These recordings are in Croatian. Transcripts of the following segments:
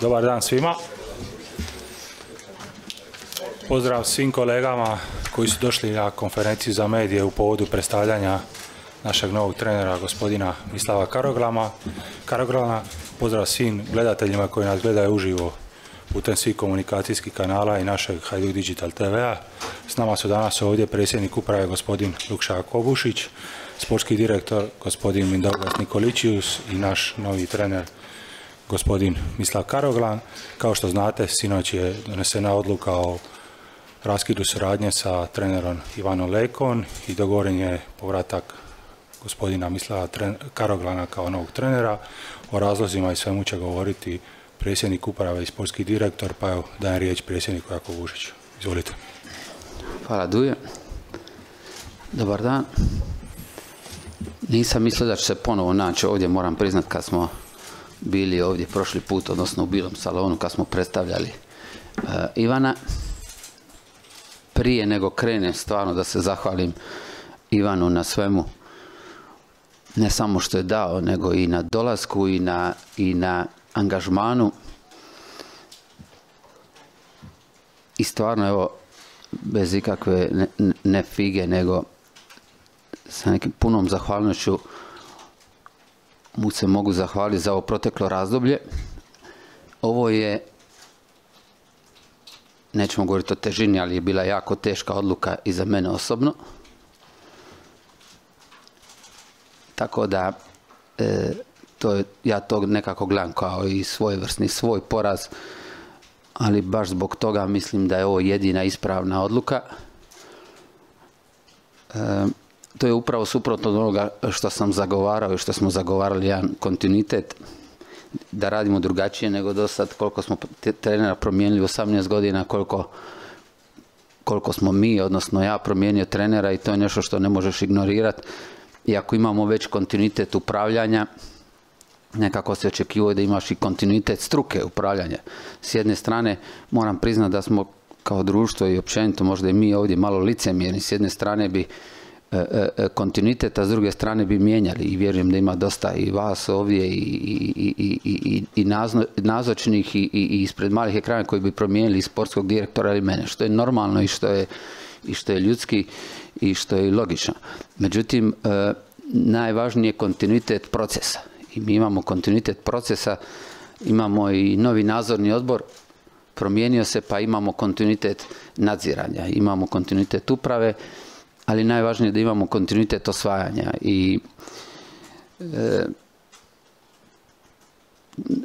Dobar dan svima. Pozdrav svim kolegama koji su došli na konferenciju za medije u povodu predstavljanja našeg novog trenera gospodina Mislava Karoglama. Karoglana. Pozdrav svim gledateljima koji nas gledaju uživo putem svih komunikacijskih kanala i našeg Hajduk Digital TV-a. S nama su danas ovdje predsjednik uprave gospodin Lukša Kobušić, sportski direktor gospodin Mindaugas Nikoličius i naš novi trener gospodin Mislav Karoglan. Kao što znate, sinoć je donesena odluka o raskidu suradnje sa trenerom Ivanom Lekon i dogovoren je povratak gospodina Mislava Karoglana kao novog trenera. O razlozima i svemu će govoriti predsjednik uprave i sportski direktor, pa evo dajem riječ predsjedniku Jako Vužiću. Izvolite. Hvala Duje. Dobar dan. Nisam mislio da ću se ponovo naći ovdje, moram priznat kad smo bili ovdje prošli put, odnosno u bilom salonu kad smo predstavljali uh, Ivana. Prije nego krenem stvarno da se zahvalim Ivanu na svemu, ne samo što je dao, nego i na dolasku i na, i na angažmanu. I stvarno, evo, bez ikakve ne, ne fige, nego sa nekim punom zahvalnošću mu se mogu zahvaliti za ovo proteklo razdoblje. Ovo je, nećemo govoriti o težini, ali je bila jako teška odluka i za mene osobno. Tako da, e, to ja to nekako gledam kao i svojevrsni svoj poraz, ali baš zbog toga mislim da je ovo jedina ispravna odluka. E, to je upravo suprotno od onoga što sam zagovarao i što smo zagovarali jedan kontinuitet da radimo drugačije nego do sad koliko smo trenera promijenili u 18 godina koliko koliko smo mi, odnosno ja promijenio trenera i to je nešto što ne možeš ignorirati. I ako imamo već kontinuitet upravljanja, nekako se očekivuje da imaš i kontinuitet struke upravljanja. S jedne strane moram priznati da smo kao društvo i općenito možda i mi ovdje malo licemjerni. S jedne strane bi kontinuitet, a s druge strane bi mijenjali i vjerujem da ima dosta i vas ovdje i, i, i, i nazočnih i, ispred malih ekrana koji bi promijenili sportskog direktora ili mene, što je normalno i što je, i što je ljudski i što je logično. Međutim, najvažniji je kontinuitet procesa i mi imamo kontinuitet procesa, imamo i novi nadzorni odbor, promijenio se pa imamo kontinuitet nadziranja, imamo kontinuitet uprave, ali najvažnije je da imamo kontinuitet osvajanja i e,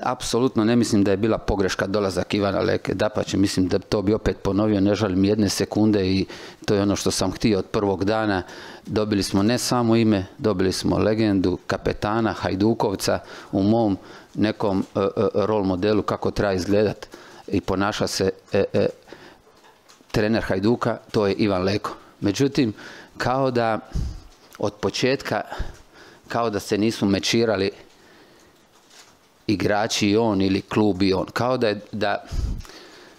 apsolutno ne mislim da je bila pogreška dolazak Ivana Leke, dapače, mislim da to bi opet ponovio, ne žalim jedne sekunde i to je ono što sam htio od prvog dana. Dobili smo ne samo ime, dobili smo legendu, kapetana, Hajdukovca u mom nekom e, e, rol modelu kako treba izgledat i ponaša se trener Hajduka, to je Ivan Leko. Međutim, kao da od početka, kao da se nisu mečirali igrači i on ili klub i on. Kao da je, da,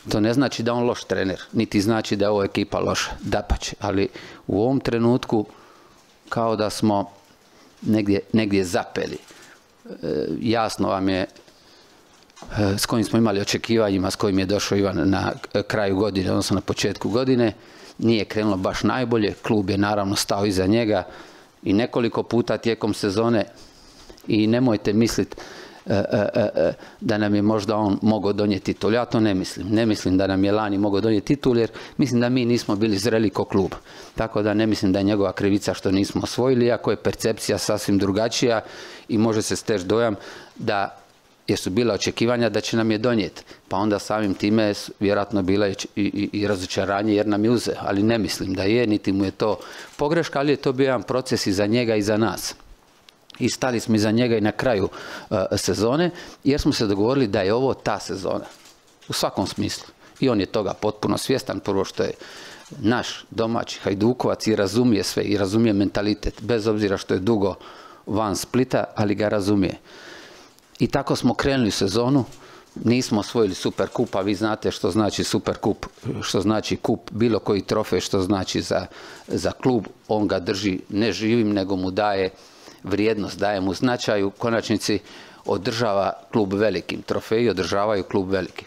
to ne znači da on loš trener, niti znači da je ova ekipa loša, dapače. Ali u ovom trenutku kao da smo negdje, negdje zapeli. E, jasno vam je e, s kojim smo imali očekivanjima, s kojim je došao Ivan na kraju godine, odnosno na početku godine nije krenulo baš najbolje, klub je naravno stao iza njega i nekoliko puta tijekom sezone i nemojte misliti e, e, e, da nam je možda on mogao donijeti titul. Ja to ne mislim. Ne mislim da nam je lani mogao donijeti titul jer mislim da mi nismo bili zreli ko klub. Tako da ne mislim da je njegova krivica što nismo osvojili, ako je percepcija sasvim drugačija i može se steći dojam da jer su bila očekivanja da će nam je donijeti. Pa onda samim time je vjerojatno bila i, i, i razočaranje jer nam je uze. Ali ne mislim da je, niti mu je to pogreška, ali je to bio jedan proces i za njega i za nas. I stali smo iza njega i na kraju uh, sezone, jer smo se dogovorili da je ovo ta sezona. U svakom smislu. I on je toga potpuno svjestan, prvo što je naš domaći Hajdukovac i razumije sve i razumije mentalitet, bez obzira što je dugo van Splita, ali ga razumije. I tako smo krenuli sezonu, nismo osvojili super kup, a vi znate što znači super kup, što znači kup, bilo koji trofej, što znači za, za klub, on ga drži ne živim, nego mu daje vrijednost, daje mu značaj. U konačnici održava klub velikim. Trofeji održavaju klub velikim.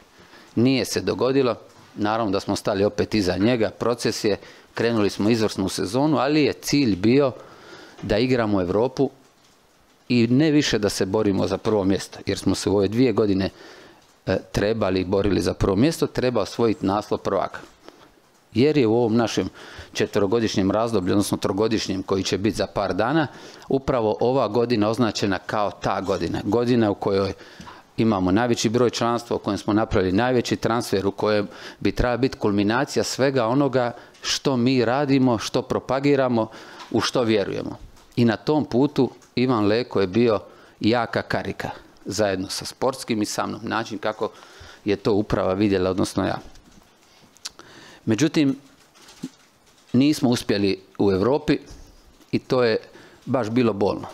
Nije se dogodilo, naravno da smo stali opet iza njega, proces je, krenuli smo izvrsnu sezonu, ali je cilj bio da igramo Europu i ne više da se borimo za prvo mjesto, jer smo se u ove dvije godine e, trebali borili za prvo mjesto, treba osvojiti naslov prvaka. Jer je u ovom našem četverogodišnjem razdoblju, odnosno trogodišnjem koji će biti za par dana, upravo ova godina označena kao ta godina. Godina u kojoj imamo najveći broj članstva, u kojem smo napravili najveći transfer, u kojem bi trebala biti kulminacija svega onoga što mi radimo, što propagiramo, u što vjerujemo. I na tom putu Ivan Leko je bio jaka karika, zajedno sa sportskim i sa mnom. Način kako je to uprava vidjela, odnosno ja. Međutim, nismo uspjeli u Europi i to je baš bilo bolno.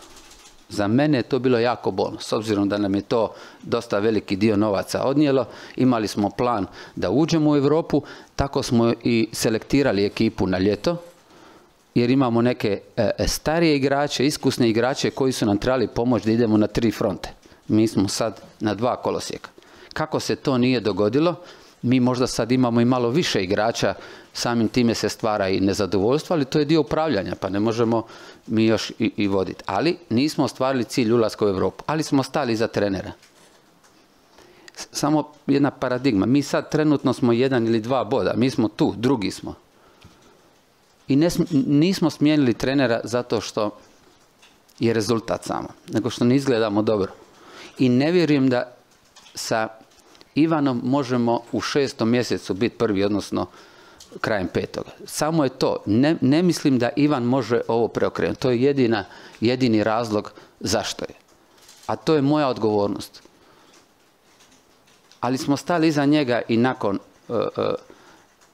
Za mene je to bilo jako bolno, s obzirom da nam je to dosta veliki dio novaca odnijelo. Imali smo plan da uđemo u Europu, tako smo i selektirali ekipu na ljeto, jer imamo neke e, starije igrače, iskusne igrače koji su nam trebali pomoći da idemo na tri fronte. Mi smo sad na dva kolosijeka. Kako se to nije dogodilo, mi možda sad imamo i malo više igrača, samim time se stvara i nezadovoljstvo, ali to je dio upravljanja, pa ne možemo mi još i, i voditi. Ali nismo ostvarili cilj ulaska u Europu, ali smo stali za trenera. Samo jedna paradigma. Mi sad trenutno smo jedan ili dva boda. Mi smo tu, drugi smo. I nismo smijenili trenera zato što je rezultat samo, nego što ne izgledamo dobro. I ne vjerujem da sa Ivanom možemo u šestom mjesecu biti prvi, odnosno krajem petoga. Samo je to. Ne, ne mislim da Ivan može ovo preokrenuti. To je jedina, jedini razlog zašto je. A to je moja odgovornost. Ali smo stali iza njega i nakon uh, uh,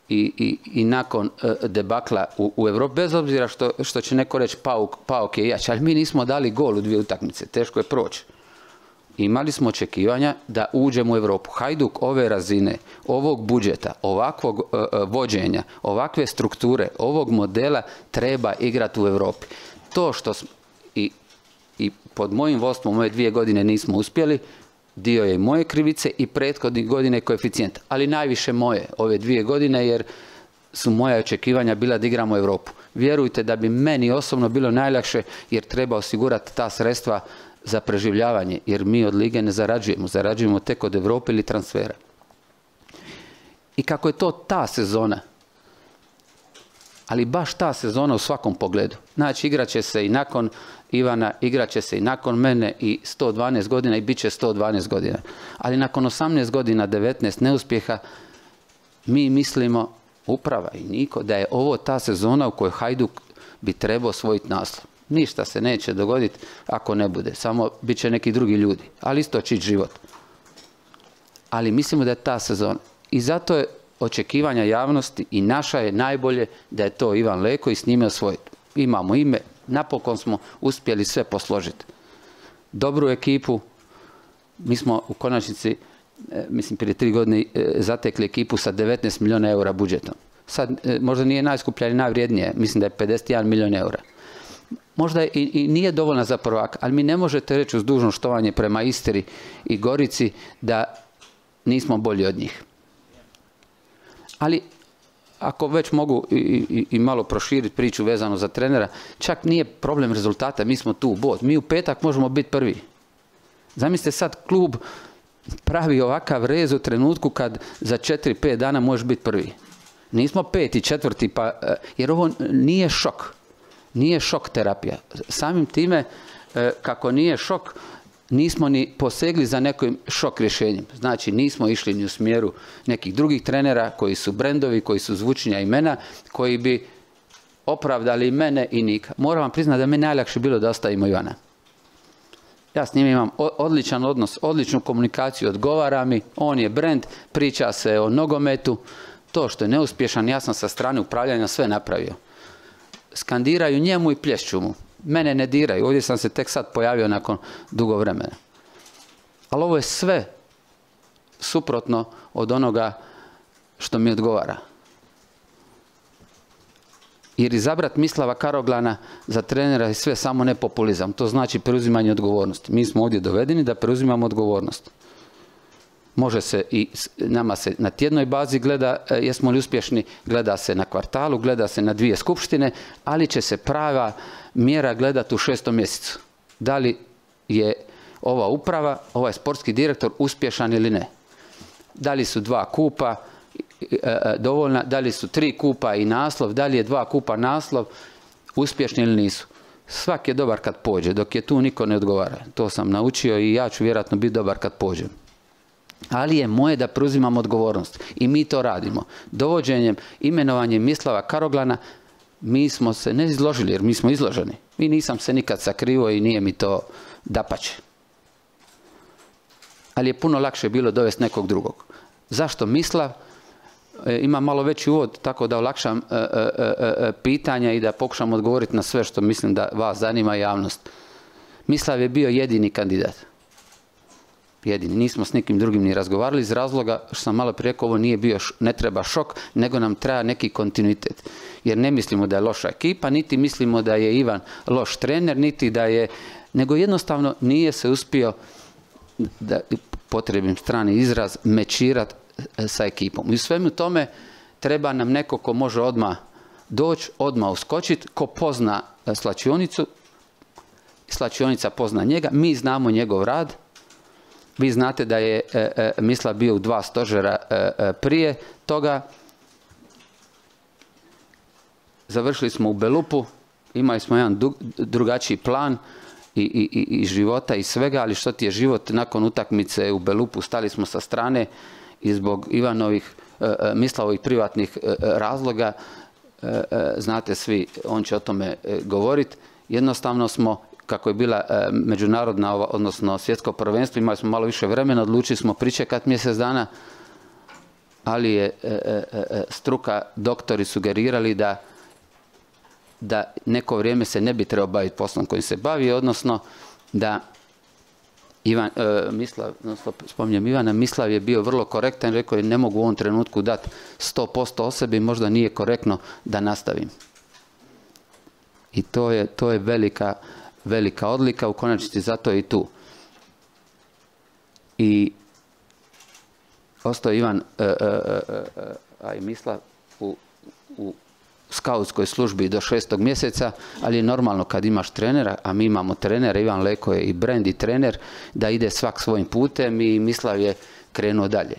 i, i, nakon uh, debakla u, u Europi, bez obzira što, će neko reći pauk, pauk je jač, ali mi nismo dali gol u dvije utakmice, teško je proći imali smo očekivanja da uđemo u Europu. Hajduk ove razine, ovog budžeta, ovakvog e, e, vođenja, ovakve strukture, ovog modela treba igrati u Europi. To što smo, i, i pod mojim vodstvom ove dvije godine nismo uspjeli, dio je moje krivice i prethodnih godine koeficijent, ali najviše moje ove dvije godine jer su moja očekivanja bila da igramo Europu. Vjerujte da bi meni osobno bilo najlakše jer treba osigurati ta sredstva za preživljavanje, jer mi od lige ne zarađujemo, zarađujemo tek od Europe ili transfera. I kako je to ta sezona, ali baš ta sezona u svakom pogledu. Znači, igraće se i nakon Ivana, igraće se i nakon mene i 112 godina i bit će 112 godina. Ali nakon 18 godina, 19 neuspjeha, mi mislimo, uprava i niko, da je ovo ta sezona u kojoj Hajduk bi trebao osvojiti naslov. Ništa se neće dogoditi ako ne bude. Samo bit će neki drugi ljudi. Ali isto će život. Ali mislimo da je ta sezona. I zato je očekivanja javnosti i naša je najbolje da je to Ivan Leko i s njime. Imamo ime, napokon smo uspjeli sve posložiti. Dobru ekipu, mi smo u konačnici, e, mislim prije tri godine e, zatekli ekipu sa 19 milijuna eura budžetom. Sad e, možda nije najskuplja i najvrijednije, mislim da je 51 milijun eura možda i, i nije dovoljna za prvak, ali mi ne možete reći uz dužno štovanje prema Istri i Gorici da nismo bolji od njih. Ali ako već mogu i, i, i malo proširiti priču vezano za trenera, čak nije problem rezultata, mi smo tu bod. Mi u petak možemo biti prvi. Zamislite sad klub pravi ovakav rez u trenutku kad za 4-5 dana možeš biti prvi. Nismo peti, četvrti, pa, eh, jer ovo nije šok nije šok terapija. Samim time, e, kako nije šok, nismo ni posegli za nekim šok rješenjem. Znači, nismo išli ni u smjeru nekih drugih trenera koji su brendovi, koji su zvučnja imena, koji bi opravdali mene i Nika. Moram vam priznati da mi najlakše bilo da ostavimo Ivana. Ja s njim imam odličan odnos, odličnu komunikaciju, odgovara mi, on je brend, priča se o nogometu, to što je neuspješan, ja sam sa strane upravljanja sve napravio skandiraju njemu i plješću mu. Mene ne diraju, ovdje sam se tek sad pojavio nakon dugo vremena. Ali ovo je sve suprotno od onoga što mi odgovara. Jer izabrat Mislava Karoglana za trenera je sve samo ne populizam. To znači preuzimanje odgovornosti. Mi smo ovdje dovedeni da preuzimamo odgovornost. Može se i nama se na tjednoj bazi gleda e, jesmo li uspješni, gleda se na kvartalu, gleda se na dvije skupštine, ali će se prava mjera gledati u šestom mjesecu. Da li je ova uprava, ovaj sportski direktor uspješan ili ne. Da li su dva kupa e, e, dovoljna, da li su tri kupa i naslov, da li je dva kupa naslov uspješni ili nisu. Svak je dobar kad pođe, dok je tu niko ne odgovara. To sam naučio i ja ću vjerojatno biti dobar kad pođem. Ali je moje da preuzimam odgovornost. I mi to radimo. Dovođenjem, imenovanjem Mislava Karoglana, mi smo se ne izložili, jer mi smo izloženi. I nisam se nikad sakrivo i nije mi to dapače ali je puno lakše bilo dovesti nekog drugog. Zašto Mislav? E, ima malo veći uvod, tako da olakšam e, e, pitanja i da pokušam odgovoriti na sve što mislim da vas zanima javnost. Mislav je bio jedini kandidat. Jedini. Nismo s nekim drugim ni razgovarali iz razloga što sam malo prije ovo nije bio, ne treba šok, nego nam treba neki kontinuitet. Jer ne mislimo da je loša ekipa, niti mislimo da je Ivan loš trener, niti da je, nego jednostavno nije se uspio da potrebim strani izraz, mečirat e, sa ekipom. I u svemu tome treba nam neko ko može odmah doći, odmah uskočiti, ko pozna e, slačionicu, slačionica pozna njega, mi znamo njegov rad, vi znate da je e, Misla bio u dva stožera prije toga. Završili smo u Belupu, imali smo jedan drugačiji plan, i, i, i života i svega, ali što ti je život nakon utakmice u Belupu, stali smo sa strane i zbog Ivanovih e, e, mislavih privatnih e, razloga, znate svi, on će o tome govoriti, jednostavno smo kako je bila međunarodna, odnosno svjetsko prvenstvo, imali smo malo više vremena, odlučili smo pričekati mjesec dana, ali je struka, doktori sugerirali da da neko vrijeme se ne bi trebao baviti poslom kojim se bavi, odnosno da Ivan, e, Mislav, spominjem Ivana, Mislav je bio vrlo korektan, rekao je ne mogu u ovom trenutku dati 100% o sebi, možda nije korektno da nastavim. I to je, to je velika, velika odlika, u konačnici zato i tu. I ostao Ivan, e, e, a i Mislav u, u skautskoj službi do šestog mjeseca, ali je normalno kad imaš trenera, a mi imamo trenera, Ivan Leko je i brand i trener, da ide svak svojim putem i Mislav je krenuo dalje.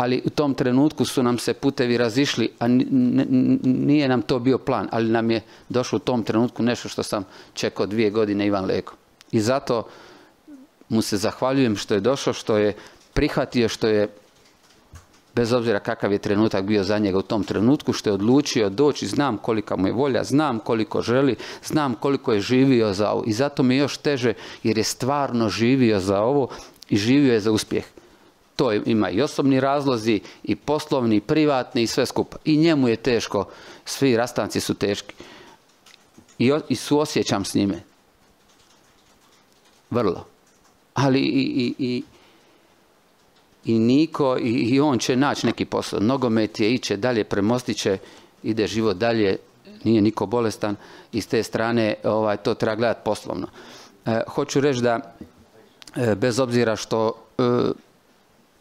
Ali u tom trenutku su nam se putevi razišli, a nije nam to bio plan, ali nam je došlo u tom trenutku nešto što sam čekao dvije godine Ivan Leko. I zato mu se zahvaljujem što je došao, što je prihvatio, što je bez obzira kakav je trenutak bio za njega u tom trenutku, što je odlučio doći, znam kolika mu je volja, znam koliko želi, znam koliko je živio za ovo. I zato mi je još teže jer je stvarno živio za ovo i živio je za uspjeh. To ima i osobni razlozi, i poslovni, i privatni, i sve skupa. I njemu je teško, svi rastanci su teški. I, i suosjećam s njime. Vrlo. Ali i, i i Niko i, on će naći neki posao. Nogomet je iće dalje, premostit će, ide život dalje, nije niko bolestan i s te strane ovaj, to treba gledati poslovno. E, hoću reći da e, bez obzira što e,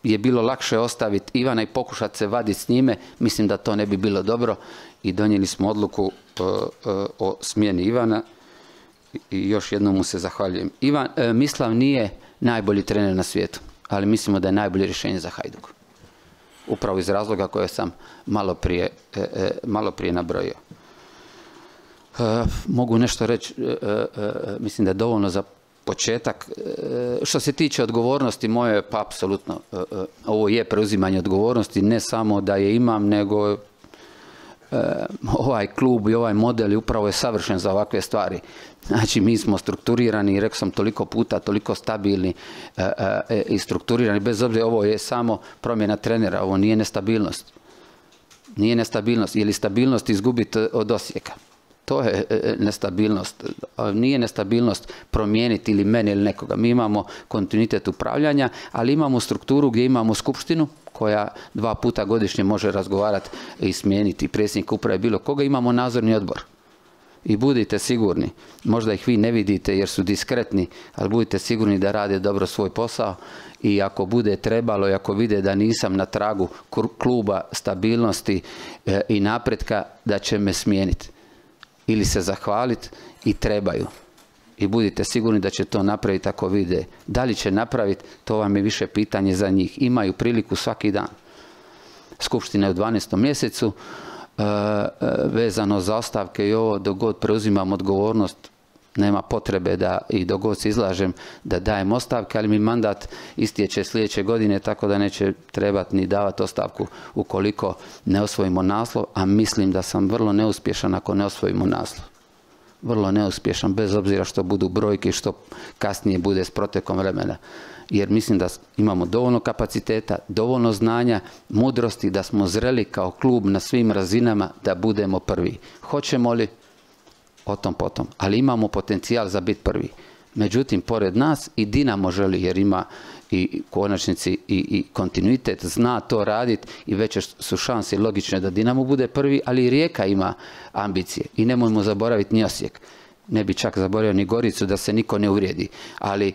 je bilo lakše ostaviti Ivana i pokušati se vaditi s njime, mislim da to ne bi bilo dobro i donijeli smo odluku o smjeni Ivana i još jednom mu se zahvaljujem. Ivan, Mislav nije najbolji trener na svijetu ali mislimo da je najbolje rješenje za Hajduk. Upravo iz razloga koje sam malo prije, e, e, malo prije nabrojio. E, mogu nešto reći, mislim da je dovoljno za početak. Što se tiče odgovornosti moje, pa apsolutno, ovo je preuzimanje odgovornosti, ne samo da je imam, nego ovaj klub i ovaj model upravo je savršen za ovakve stvari. Znači mi smo strukturirani, rekao sam toliko puta, toliko stabilni e, e, e, i strukturirani, bez obzira ovo je samo promjena trenera, ovo nije nestabilnost. Nije nestabilnost, je li stabilnost izgubiti od Osijeka? To je e, e, nestabilnost. Nije nestabilnost promijeniti ili mene ili nekoga. Mi imamo kontinuitet upravljanja, ali imamo strukturu gdje imamo skupštinu koja dva puta godišnje može razgovarati i smijeniti predsjednik uprave bilo koga. Imamo nadzorni odbor. I budite sigurni, možda ih vi ne vidite jer su diskretni, ali budite sigurni da rade dobro svoj posao i ako bude trebalo i ako vide da nisam na tragu kluba stabilnosti e, i napretka, da će me smijeniti ili se zahvaliti i trebaju. I budite sigurni da će to napraviti ako vide. Da li će napraviti, to vam je više pitanje za njih. Imaju priliku svaki dan. Skupština je u 12. mjesecu, e, e, vezano za ostavke i ovo, dok god preuzimam odgovornost, nema potrebe da i dok god se izlažem da dajem ostavke, ali mi mandat istječe sljedeće godine, tako da neće trebati ni davati ostavku ukoliko ne osvojimo naslov, a mislim da sam vrlo neuspješan ako ne osvojimo naslov. Vrlo neuspješan, bez obzira što budu brojke i što kasnije bude s protekom vremena. Jer mislim da imamo dovoljno kapaciteta, dovoljno znanja, mudrosti, da smo zreli kao klub na svim razinama da budemo prvi. Hoćemo li? O tom potom. Ali imamo potencijal za biti prvi. Međutim, pored nas i Dinamo želi jer ima i konačnici i, i kontinuitet, zna to raditi i veće su šanse logične da Dinamo bude prvi, ali i Rijeka ima ambicije. I nemojmo zaboraviti ni Osijek. Ne bi čak zaboravio ni Goricu da se niko ne uvrijedi. Ali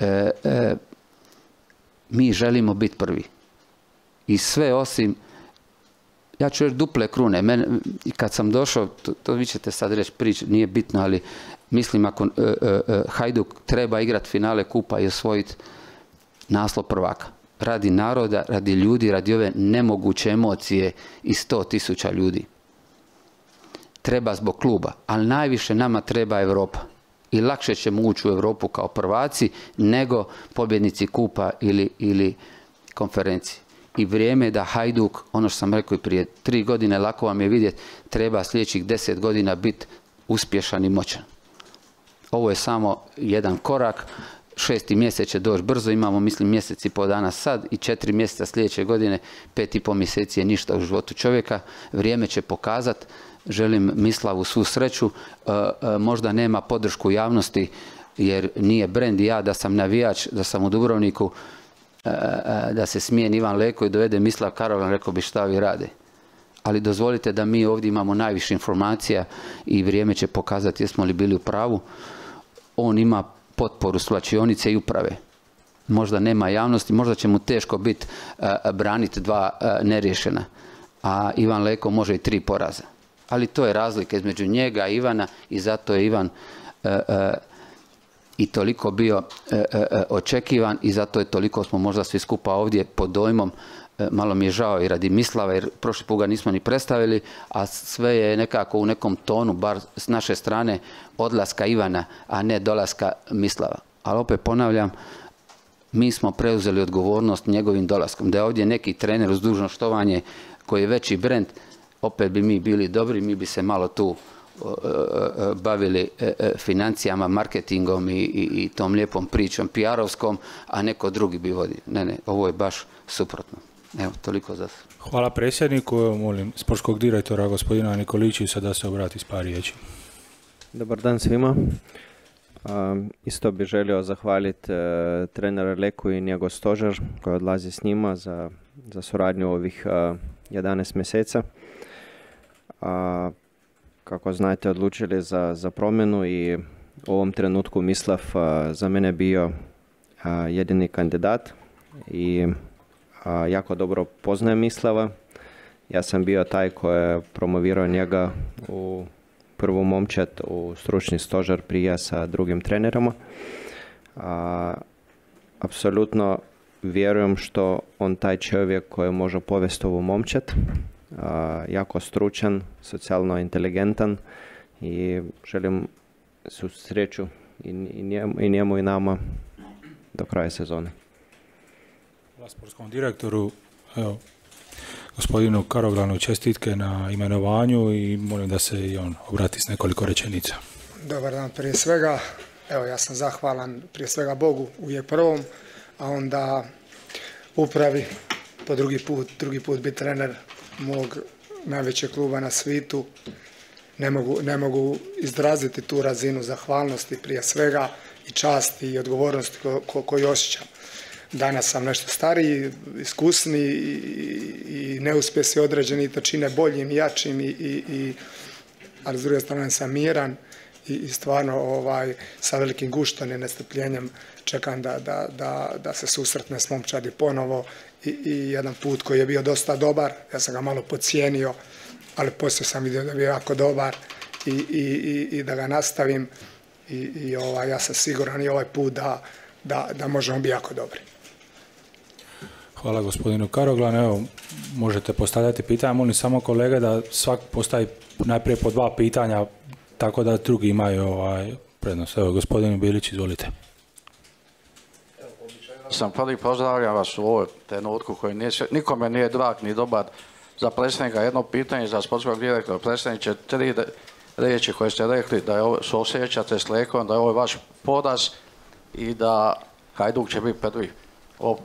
e, e, mi želimo biti prvi. I sve osim ja ću reći duple krune. Men, kad sam došao, to, to vi ćete sad reći prič, nije bitno, ali mislim ako e, e, e, Hajduk treba igrati finale kupa i osvojiti naslov prvaka. Radi naroda, radi ljudi, radi ove nemoguće emocije i sto tisuća ljudi. Treba zbog kluba, ali najviše nama treba Europa. I lakše ćemo ući u Europu kao prvaci nego pobjednici kupa ili, ili konferencije i vrijeme da Hajduk, ono što sam rekao i prije tri godine, lako vam je vidjeti, treba sljedećih deset godina biti uspješan i moćan. Ovo je samo jedan korak, šesti mjesec će doći brzo, imamo mislim mjesec i pol dana sad i četiri mjeseca sljedeće godine, pet i pol mjeseci je ništa u životu čovjeka, vrijeme će pokazati, želim Mislavu svu sreću, e, e, možda nema podršku javnosti jer nije brend. I ja da sam navijač, da sam u Dubrovniku, da se smijeni Ivan Leko i dovede Mislav Karovan, rekao bi šta vi rade. Ali dozvolite da mi ovdje imamo najviše informacija i vrijeme će pokazati jesmo li bili u pravu. On ima potporu slačionice i uprave. Možda nema javnosti, možda će mu teško biti braniti dva neriješena. A Ivan Leko može i tri poraza. Ali to je razlika između njega i Ivana i zato je Ivan i toliko bio e, e, e, očekivan i zato je toliko smo možda svi skupa ovdje pod dojmom malo mi je žao i radi Mislava jer prošli put ga nismo ni predstavili, a sve je nekako u nekom tonu, bar s naše strane, odlaska Ivana, a ne dolaska Mislava. Ali opet ponavljam, mi smo preuzeli odgovornost njegovim dolaskom. Da je ovdje neki trener uz dužno štovanje koji je veći brend, opet bi mi bili dobri, mi bi se malo tu bavili e, e, financijama, marketingom i, i, tom lijepom pričom PR-ovskom, a neko drugi bi vodio. Ne, ne, ovo je baš suprotno. Evo, toliko za Hvala predsjedniku. molim sportskog direktora gospodina Nikolićisa da se obrati s par riječi. Dobar dan svima. isto bih želio zahvaliti uh, trener Leku i njegov stožer koji odlazi s njima za, za suradnju ovih 11 mjeseca kako znate, odlučili za, za promjenu i u ovom trenutku Mislav za mene bio jedini kandidat i jako dobro poznajem Mislava. Ja sam bio taj koji je promovirao njega u prvu momčad u stručni stožar prije sa drugim trenerama. Apsolutno vjerujem što on taj čovjek koji može povesti ovu momčad jako stručan, socijalno inteligentan i želim su sreću i njemu, i njemu i nama do kraja sezone. Hvala sportskom direktoru, evo, gospodinu Karoglanu čestitke na imenovanju i molim da se i on obrati s nekoliko rečenica. Dobar dan prije svega. Evo ja sam zahvalan prije svega Bogu uvijek prvom, a onda upravi po drugi put, drugi put biti trener mog najvećeg kluba na svitu ne mogu, ne mogu izraziti tu razinu zahvalnosti prije svega i časti i odgovornosti ko, koju osjećam. Danas sam nešto stariji, iskusni i, i neuspjesi određeni to čine boljim, jačim i, i, i ali s druge strane sam miran i, i stvarno ovaj, sa velikim guštom i nestrpljenjem čekam da, da, da, da se susretne s momčadi ponovo i, jedan put koji je bio dosta dobar, ja sam ga malo pocijenio, ali poslije sam vidio da je bio jako dobar i, i, i da ga nastavim i, ovaj, ja sam siguran i ovaj put da, da, da možemo biti jako dobri. Hvala gospodinu Karoglan. Evo, možete postavljati pitanja. Molim samo kolege da svak postavi najprije po dva pitanja, tako da drugi imaju ovaj prednost. Evo, gospodin Bilić, izvolite. Sam prvi pozdravljam vas u ovoj trenutku koji nikome nije drag ni dobar za predsjednika. Jedno pitanje za sportskog direktora. Predsjedniče, tri riječi koje ste rekli da se osjećate s lekom, da je ovo vaš poraz i da Hajduk će biti prvi.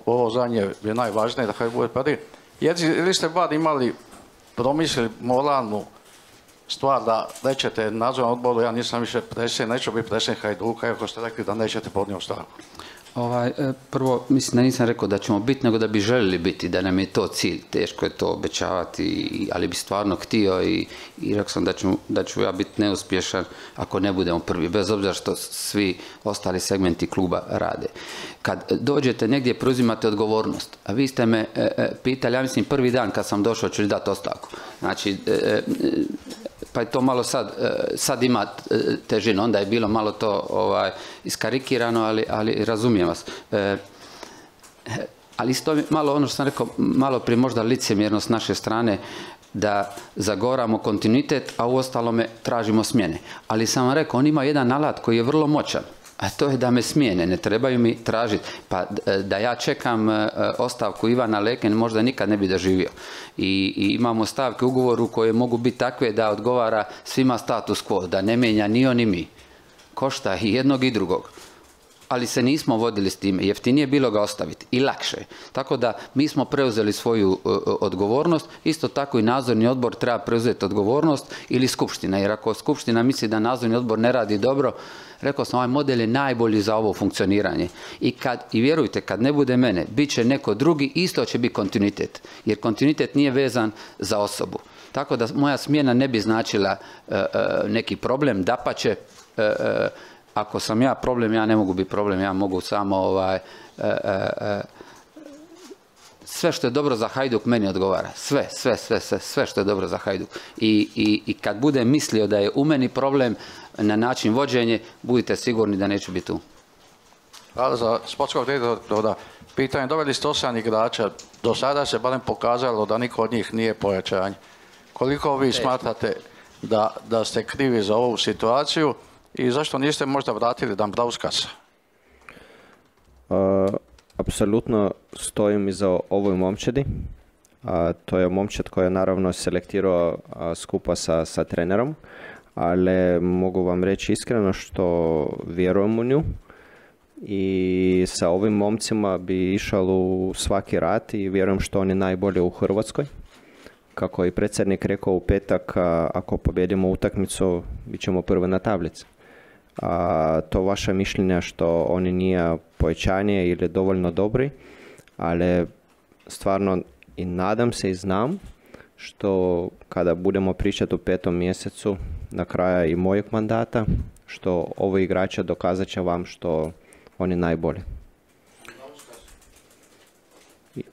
Ovo zadnje je najvažnije da Hajduk bude prvi. Ili ste bar imali promislili moralnu stvar da nećete nadzornom odboru, ja nisam više predsjednik, neću biti predsjednik Hajduka, iako ste rekli da nećete podnijeti stavku. Ovaj, e, prvo, mislim da nisam rekao da ćemo biti, nego da bi željeli biti, da nam je to cilj. Teško je to obećavati, ali bi stvarno htio i, i rekao sam da ću, da ću ja biti neuspješan ako ne budemo prvi, bez obzira što svi ostali segmenti kluba rade. Kad dođete negdje, preuzimate odgovornost. A vi ste me e, e, pitali, ja mislim prvi dan kad sam došao ću dati ostavku. Znači, pa je to malo sad, e, sad ima e, težinu, onda je bilo malo to ovaj, iskarikirano, ali, ali razumijem vas. E, ali isto malo ono što sam rekao, malo prije možda licemjerno s naše strane, da zagoramo kontinuitet, a u ostalome tražimo smjene. Ali sam vam rekao, on ima jedan alat koji je vrlo moćan a to je da me smijene, ne trebaju mi tražiti. Pa e, da ja čekam e, ostavku Ivana Leken možda nikad ne bi doživio. I, I imamo stavke u ugovoru koje mogu biti takve da odgovara svima status quo, da ne mijenja ni on ni mi. Košta i jednog i drugog ali se nismo vodili s time. Jeftinije bilo ga ostaviti i lakše. Tako da mi smo preuzeli svoju e, odgovornost, isto tako i nadzorni odbor treba preuzeti odgovornost ili skupština, jer ako skupština misli da nadzorni odbor ne radi dobro, rekao sam ovaj model je najbolji za ovo funkcioniranje. I, kad, i vjerujte, kad ne bude mene, bit će neko drugi, isto će biti kontinuitet. Jer kontinuitet nije vezan za osobu. Tako da moja smjena ne bi značila e, e, neki problem, dapače, ako sam ja problem, ja ne mogu biti problem, ja mogu samo ovaj, e, e, e, sve što je dobro za Hajduk meni odgovara. Sve, sve, sve, sve, sve što je dobro za Hajduk. I, i, I kad budem mislio da je u meni problem na način vođenje, budite sigurni da neću biti tu. Hvala za sportskog direktora. Pitanje, doveli ste osam igrača. Do sada se barem pokazalo da niko od njih nije pojačanje. Koliko vi smatrate da, da ste krivi za ovu situaciju? i zašto niste možda vratili Dambrauskas? Uh, apsolutno stojim iza ovoj momčadi. A, to je momčad koja je naravno selektirao skupa sa, sa trenerom, ali mogu vam reći iskreno što vjerujem u nju i sa ovim momcima bi išao u svaki rat i vjerujem što oni najbolje u Hrvatskoj. Kako je predsjednik rekao u petak, ako pobjedimo utakmicu, bit ćemo prvi na tablici a, to vaše mišljenje što oni nije povećanje ili dovoljno dobri, ali stvarno i nadam se i znam što kada budemo pričati u petom mjesecu na kraja i mojeg mandata, što ovo igrače dokazat će vam što oni najbolji.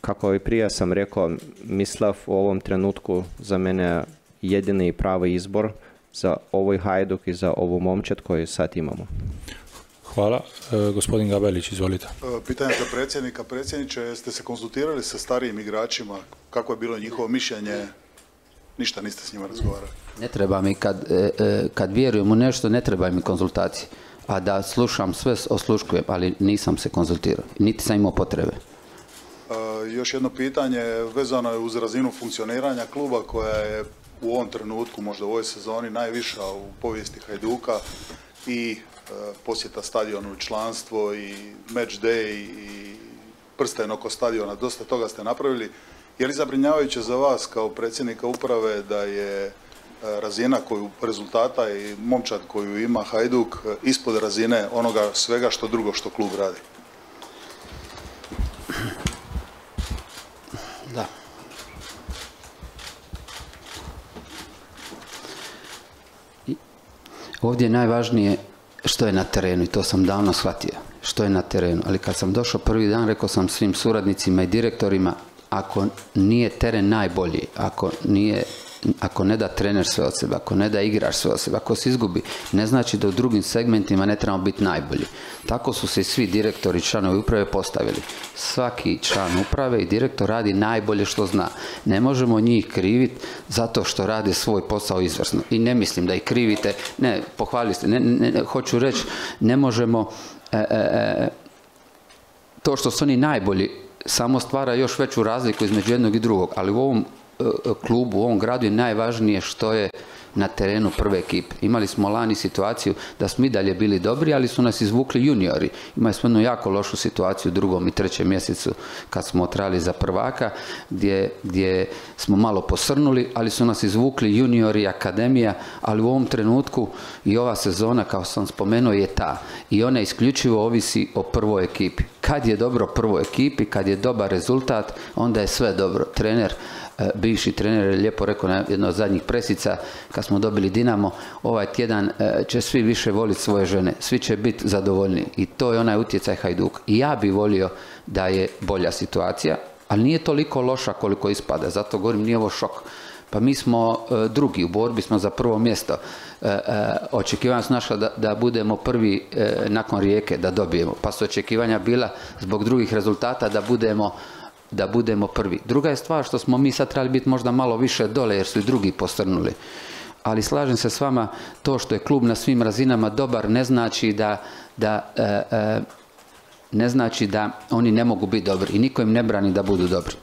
Kako i prije sam rekao, Mislav u ovom trenutku za mene jedini i pravi izbor za ovaj Hajduk i za ovu momčad koju sad imamo. Hvala. E, gospodin Gabelić, izvolite. E, pitanje za predsjednika. Predsjedniče, jeste se konzultirali sa starijim igračima? Kako je bilo njihovo mišljenje? Ništa niste s njima razgovarali. Ne treba mi, kad, e, kad vjerujem u nešto, ne treba mi konzultacije. A da slušam sve, osluškujem, ali nisam se konzultirao. Niti sam imao potrebe. još jedno pitanje vezano je uz razinu funkcioniranja kluba koja je u ovom trenutku, možda u ovoj sezoni, najviša u povijesti Hajduka i e, posjeta stadionu, članstvo i match day i prsten oko stadiona, dosta toga ste napravili. Je li zabrinjavajuće za vas kao predsjednika uprave da je razina koju rezultata i momčad koju ima Hajduk ispod razine onoga svega što drugo što klub radi. Da. Ovdje je najvažnije što je na terenu i to sam davno shvatio, što je na terenu. Ali kad sam došao prvi dan, rekao sam svim suradnicima i direktorima, ako nije teren najbolji, ako nije ako ne da trener sve od sebe, ako ne da igrač sve od sebe, ako se izgubi, ne znači da u drugim segmentima ne trebamo biti najbolji. Tako su se svi direktori i članovi uprave postavili. Svaki član uprave i direktor radi najbolje što zna. Ne možemo njih kriviti zato što rade svoj posao izvrsno. I ne mislim da ih krivite, ne, pohvalili ste, ne, ne, hoću reći, ne možemo e, e, e, to što su oni najbolji samo stvara još veću razliku između jednog i drugog, ali u ovom klubu u ovom gradu je najvažnije što je na terenu prve ekipe. Imali smo lani situaciju da smo i dalje bili dobri, ali su nas izvukli juniori. Imali smo jednu jako lošu situaciju u drugom i trećem mjesecu kad smo otrali za prvaka, gdje, gdje smo malo posrnuli, ali su nas izvukli juniori, akademija, ali u ovom trenutku i ova sezona, kao sam spomenuo, je ta. I ona isključivo ovisi o prvoj ekipi. Kad je dobro prvoj ekipi, kad je dobar rezultat, onda je sve dobro. Trener bivši trener je lijepo rekao na jedno od zadnjih presica kad smo dobili Dinamo, ovaj tjedan e, će svi više voliti svoje žene, svi će biti zadovoljni i to je onaj utjecaj Hajduk. I ja bi volio da je bolja situacija, ali nije toliko loša koliko ispada, zato govorim nije ovo šok. Pa mi smo e, drugi, u borbi smo za prvo mjesto. očekivanja su naša da, da budemo prvi nakon rijeke, da dobijemo. Pa su očekivanja bila zbog drugih rezultata da budemo da budemo prvi. Druga je stvar što smo mi sad trebali biti možda malo više dole jer su i drugi postrnuli. Ali slažem se s vama, to što je klub na svim razinama dobar ne znači da, da e, e, ne znači da oni ne mogu biti dobri i niko im ne brani da budu dobri.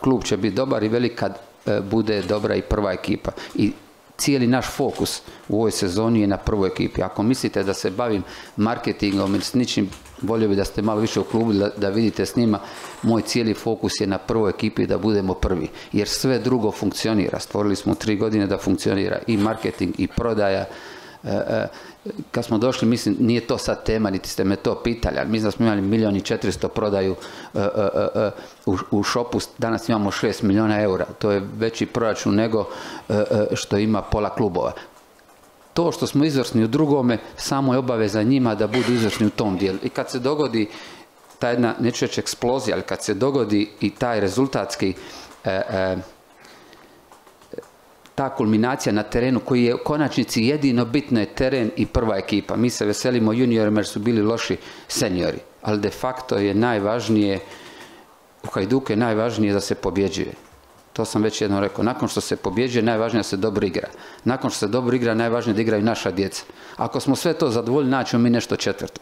klub će biti dobar i velik kad e, bude dobra i prva ekipa. I cijeli naš fokus u ovoj sezoni je na prvoj ekipi. Ako mislite da se bavim marketingom ili s ničim volio bi da ste malo više u klubu da, da vidite s njima. Moj cijeli fokus je na prvoj ekipi da budemo prvi. Jer sve drugo funkcionira. Stvorili smo tri godine da funkcionira i marketing i prodaja. E, e, kad smo došli, mislim, nije to sad tema, niti ste me to pitali, ali mislim da smo imali milijun i četiristo prodaju e, u, u šopu, danas imamo šest milijuna eura. To je veći proračun nego što ima pola klubova to što smo izvrsni u drugome, samo je obaveza njima da budu izvrsni u tom dijelu. I kad se dogodi ta jedna, neću reći eksplozija, ali kad se dogodi i taj rezultatski e, e, ta kulminacija na terenu koji je u konačnici jedino bitno je teren i prva ekipa. Mi se veselimo juniorima jer su bili loši seniori, ali de facto je najvažnije u Hajduku je najvažnije da se pobjeđuje. To sam već jednom rekao. Nakon što se pobjeđuje, najvažnije da se dobro igra. Nakon što se dobro igra, najvažnije da igraju naša djeca. Ako smo sve to zadovoljni, naćemo mi nešto četvrto.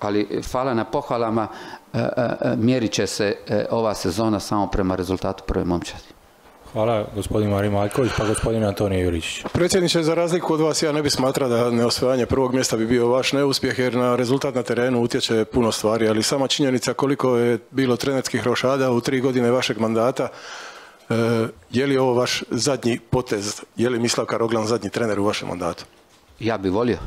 Ali hvala na pohvalama, e, e, e, mjerit će se ova sezona samo prema rezultatu prve momčadi. Hvala gospodin Mari Maljković, pa gospodin Antonije Juričić. Predsjedniče, za razliku od vas ja ne bi smatrao da neosvajanje prvog mjesta bi bio vaš neuspjeh jer na rezultat na terenu utječe puno stvari, ali sama činjenica koliko je bilo trenerskih rošada u tri godine vašeg mandata je li ovo vaš zadnji potez? Je li Mislav Karoglan zadnji trener u vašem mandatu? Ja bi volio.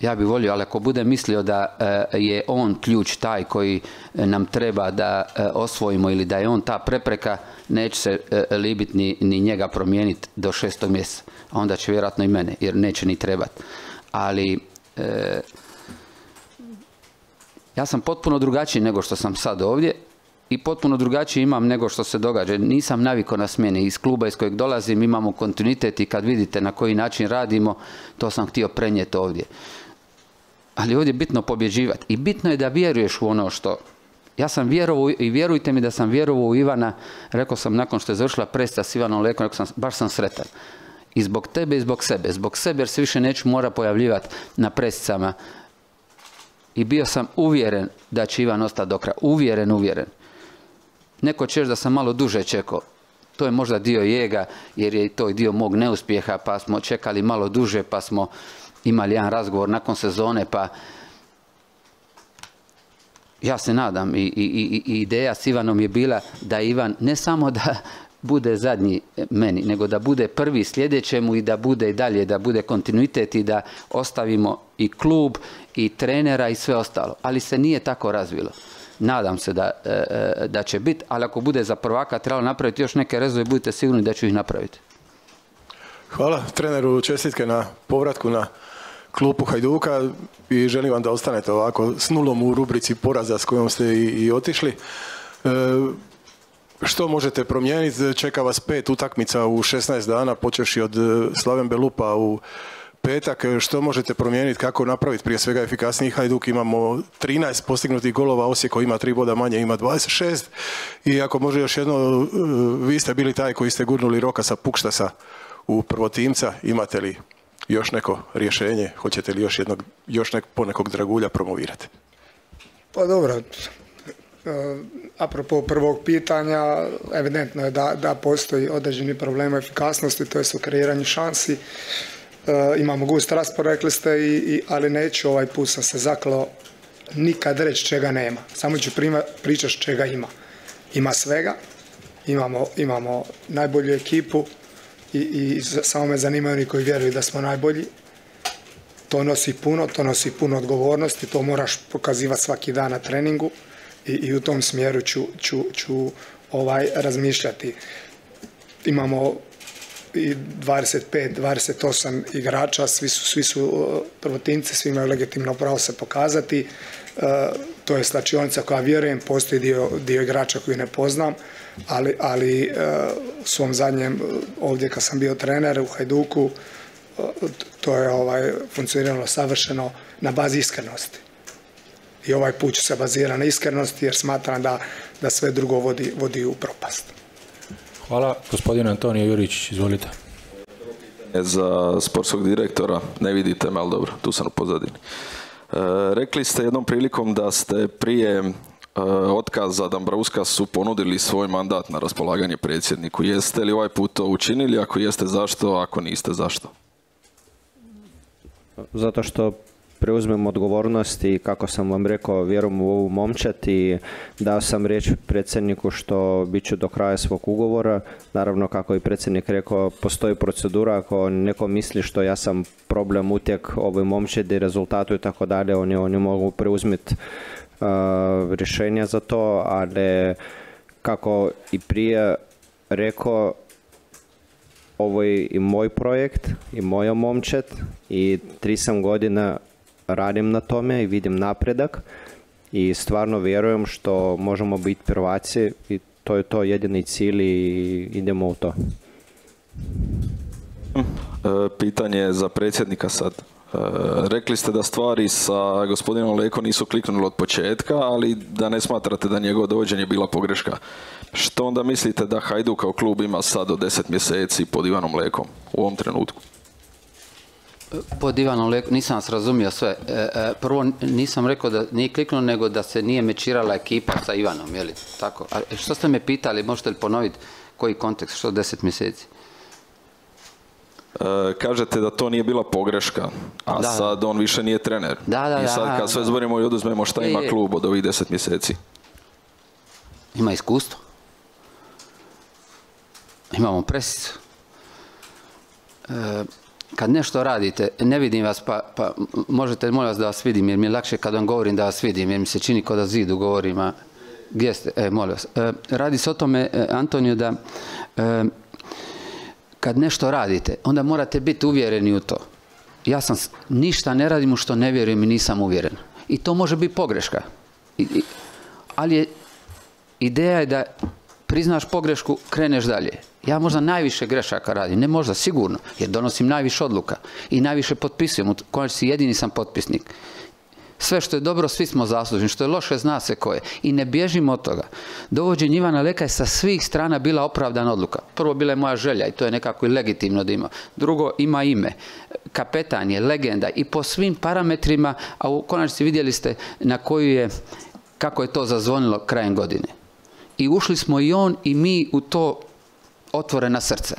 Ja bi volio, ali ako bude mislio da e, je on ključ taj koji nam treba da e, osvojimo ili da je on ta prepreka, neće se libiti ni, njega promijeniti do šestog mjeseca. Onda će vjerojatno i mene, jer neće ni trebati. Ali ja sam potpuno drugačiji nego što sam sad ovdje i potpuno drugačije imam nego što se događa. Nisam naviko na smjene. Iz kluba iz kojeg dolazim imamo kontinuitet i kad vidite na koji način radimo, to sam htio prenijeti ovdje. Ali ovdje je bitno pobjeđivati. I bitno je da vjeruješ u ono što... Ja sam vjerovao i vjerujte mi da sam vjerovao u Ivana. Rekao sam nakon što je završila predstav s Ivanom Lekom, rekao sam, baš sam sretan. I zbog tebe i zbog sebe. Zbog sebe jer se više neću mora pojavljivati na presicama. I bio sam uvjeren da će Ivan ostati do kraja. Uvjeren, uvjeren. Neko će da sam malo duže čekao. To je možda dio jega, jer je to dio mog neuspjeha, pa smo čekali malo duže, pa smo imali jedan razgovor nakon sezone, pa ja se nadam i, i, i ideja s Ivanom je bila da Ivan ne samo da bude zadnji meni, nego da bude prvi sljedećemu i da bude i dalje, da bude kontinuitet i da ostavimo i klub i trenera i sve ostalo. Ali se nije tako razvilo. Nadam se da, e, e, da će biti, ali ako bude za prvaka trebalo napraviti još neke rezove, budite sigurni da ću ih napraviti. Hvala treneru, čestitke na povratku na klupu Hajduka i želim vam da ostanete ovako s nulom u rubrici poraza s kojom ste i, otišli. E, što možete promijeniti? Čeka vas pet utakmica u 16 dana, počeši od Slaven Belupa u petak. Što možete promijeniti? Kako napraviti prije svega efikasniji Hajduk? Imamo 13 postignutih golova, Osijeko ima tri boda manje, ima 26. I ako može još jedno, vi ste bili taj koji ste gurnuli roka sa Pukštasa u prvotimca. Imate li još neko rješenje? Hoćete li još jednog, još nek, ponekog dragulja promovirati? Pa dobro, e, apropo prvog pitanja, evidentno je da, da postoji određeni problem efikasnosti, to je u kreiranju šansi. E, imamo gust raspor, rekli ste, i, ali neću ovaj put sam se zaklao nikad reći čega nema. Samo ću pričati čega ima. Ima svega, imamo, imamo najbolju ekipu, i, i samo me zanimaju oni koji vjeruju da smo najbolji. To nosi puno, to nosi puno odgovornosti, to moraš pokazivati svaki dan na treningu i, i u tom smjeru ću, ću, ću ovaj, razmišljati. Imamo i 25, 28 igrača, svi su, svi su prvotinci, svi imaju legitimno pravo se pokazati. Uh, to je slačionica koja vjerujem, postoji dio, dio igrača koji ne poznam, ali, ali uh, u svom zadnjem, ovdje kad sam bio trener u Hajduku, to je ovaj, funkcioniralo savršeno na bazi iskrenosti. I ovaj put ću se bazirati na iskrenosti jer smatram da, da sve drugo vodi, vodi u propast. Hvala. Gospodin Antonio Jurić, izvolite. Za sportskog direktora, ne vidite me, ali dobro, tu sam u pozadini. E, rekli ste jednom prilikom da ste prije e, otkaza Dambrauska su ponudili svoj mandat na raspolaganje predsjedniku. Jeste li ovaj put to učinili? Ako jeste, zašto? Ako niste, zašto? Zato što preuzmem odgovornost i kako sam vam rekao, vjerujem u ovu momčat i dao sam riječ predsjedniku što bit ću do kraja svog ugovora. Naravno, kako i predsjednik rekao, postoji procedura, ako neko misli što ja sam problem utjek ovoj momčadi, rezultatu i tako dalje, oni, oni mogu preuzmiti uh, rješenja za to, ali kako i prije rekao, ovo je i moj projekt i moja momčet i tri sam godina radim na tome i vidim napredak i stvarno vjerujem što možemo biti prvaci i to je to jedini cilj i idemo u to. E, pitanje za predsjednika sad. E, rekli ste da stvari sa gospodinom Leko nisu kliknuli od početka, ali da ne smatrate da njegovo dovođenje bila pogreška. Što onda mislite da Hajduk kao klub ima sad do 10 mjeseci pod Ivanom Lekom u ovom trenutku? Pod Ivanom Leko, nisam vas razumio sve. E, e, prvo nisam rekao da nije kliknuo, nego da se nije mečirala ekipa sa Ivanom, je li? Tako. A što ste me pitali, možete li ponoviti koji kontekst, što deset mjeseci? E, kažete da to nije bila pogreška, a sad on više nije trener. Da, da, I sad kad sve zborimo i oduzmemo šta ima klub od ovih deset mjeseci? Ima iskustvo. Imamo presicu kad nešto radite, ne vidim vas, pa, pa možete molim vas da vas vidim, jer mi je lakše kad vam govorim da vas vidim, jer mi se čini kao da zidu govorim, a gdje ste? E, molim vas. E, radi se o tome, e, Antoniju, da e, kad nešto radite, onda morate biti uvjereni u to. Ja sam, ništa ne radim u što ne vjerujem i nisam uvjeren. I to može biti pogreška. I, ali je, ideja je da priznaš pogrešku, kreneš dalje. Ja možda najviše grešaka radim, ne možda, sigurno, jer donosim najviše odluka i najviše potpisujem, u konačnici jedini sam potpisnik. Sve što je dobro, svi smo zaslužni, što je loše, zna se ko je. I ne bježimo od toga. Dovođenje Ivana Leka je sa svih strana bila opravdana odluka. Prvo, bila je moja želja i to je nekako i legitimno da ima. Drugo, ima ime. Kapetan je, legenda i po svim parametrima, a u konačnici vidjeli ste na koju je, kako je to zazvonilo krajem godine. I ušli smo i on i mi u to otvorena srca.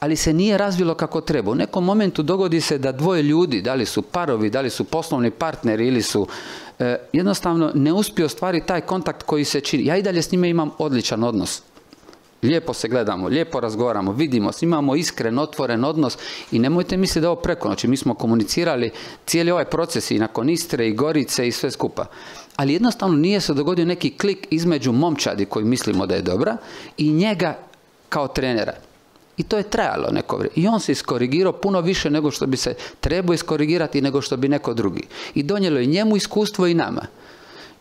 Ali se nije razvilo kako treba. U nekom momentu dogodi se da dvoje ljudi, da li su parovi, da li su poslovni partneri ili su e, jednostavno ne uspiju ostvariti taj kontakt koji se čini. Ja i dalje s njime imam odličan odnos. Lijepo se gledamo, lijepo razgovaramo, vidimo imamo iskren, otvoren odnos i nemojte misliti da ovo preko noći. Mi smo komunicirali cijeli ovaj proces i nakon Istre i Gorice i sve skupa. Ali jednostavno nije se dogodio neki klik između momčadi koji mislimo da je dobra i njega kao trenera. I to je trajalo neko vrijeme. I on se iskorigirao puno više nego što bi se trebao iskorigirati nego što bi neko drugi. I donijelo je njemu iskustvo i nama.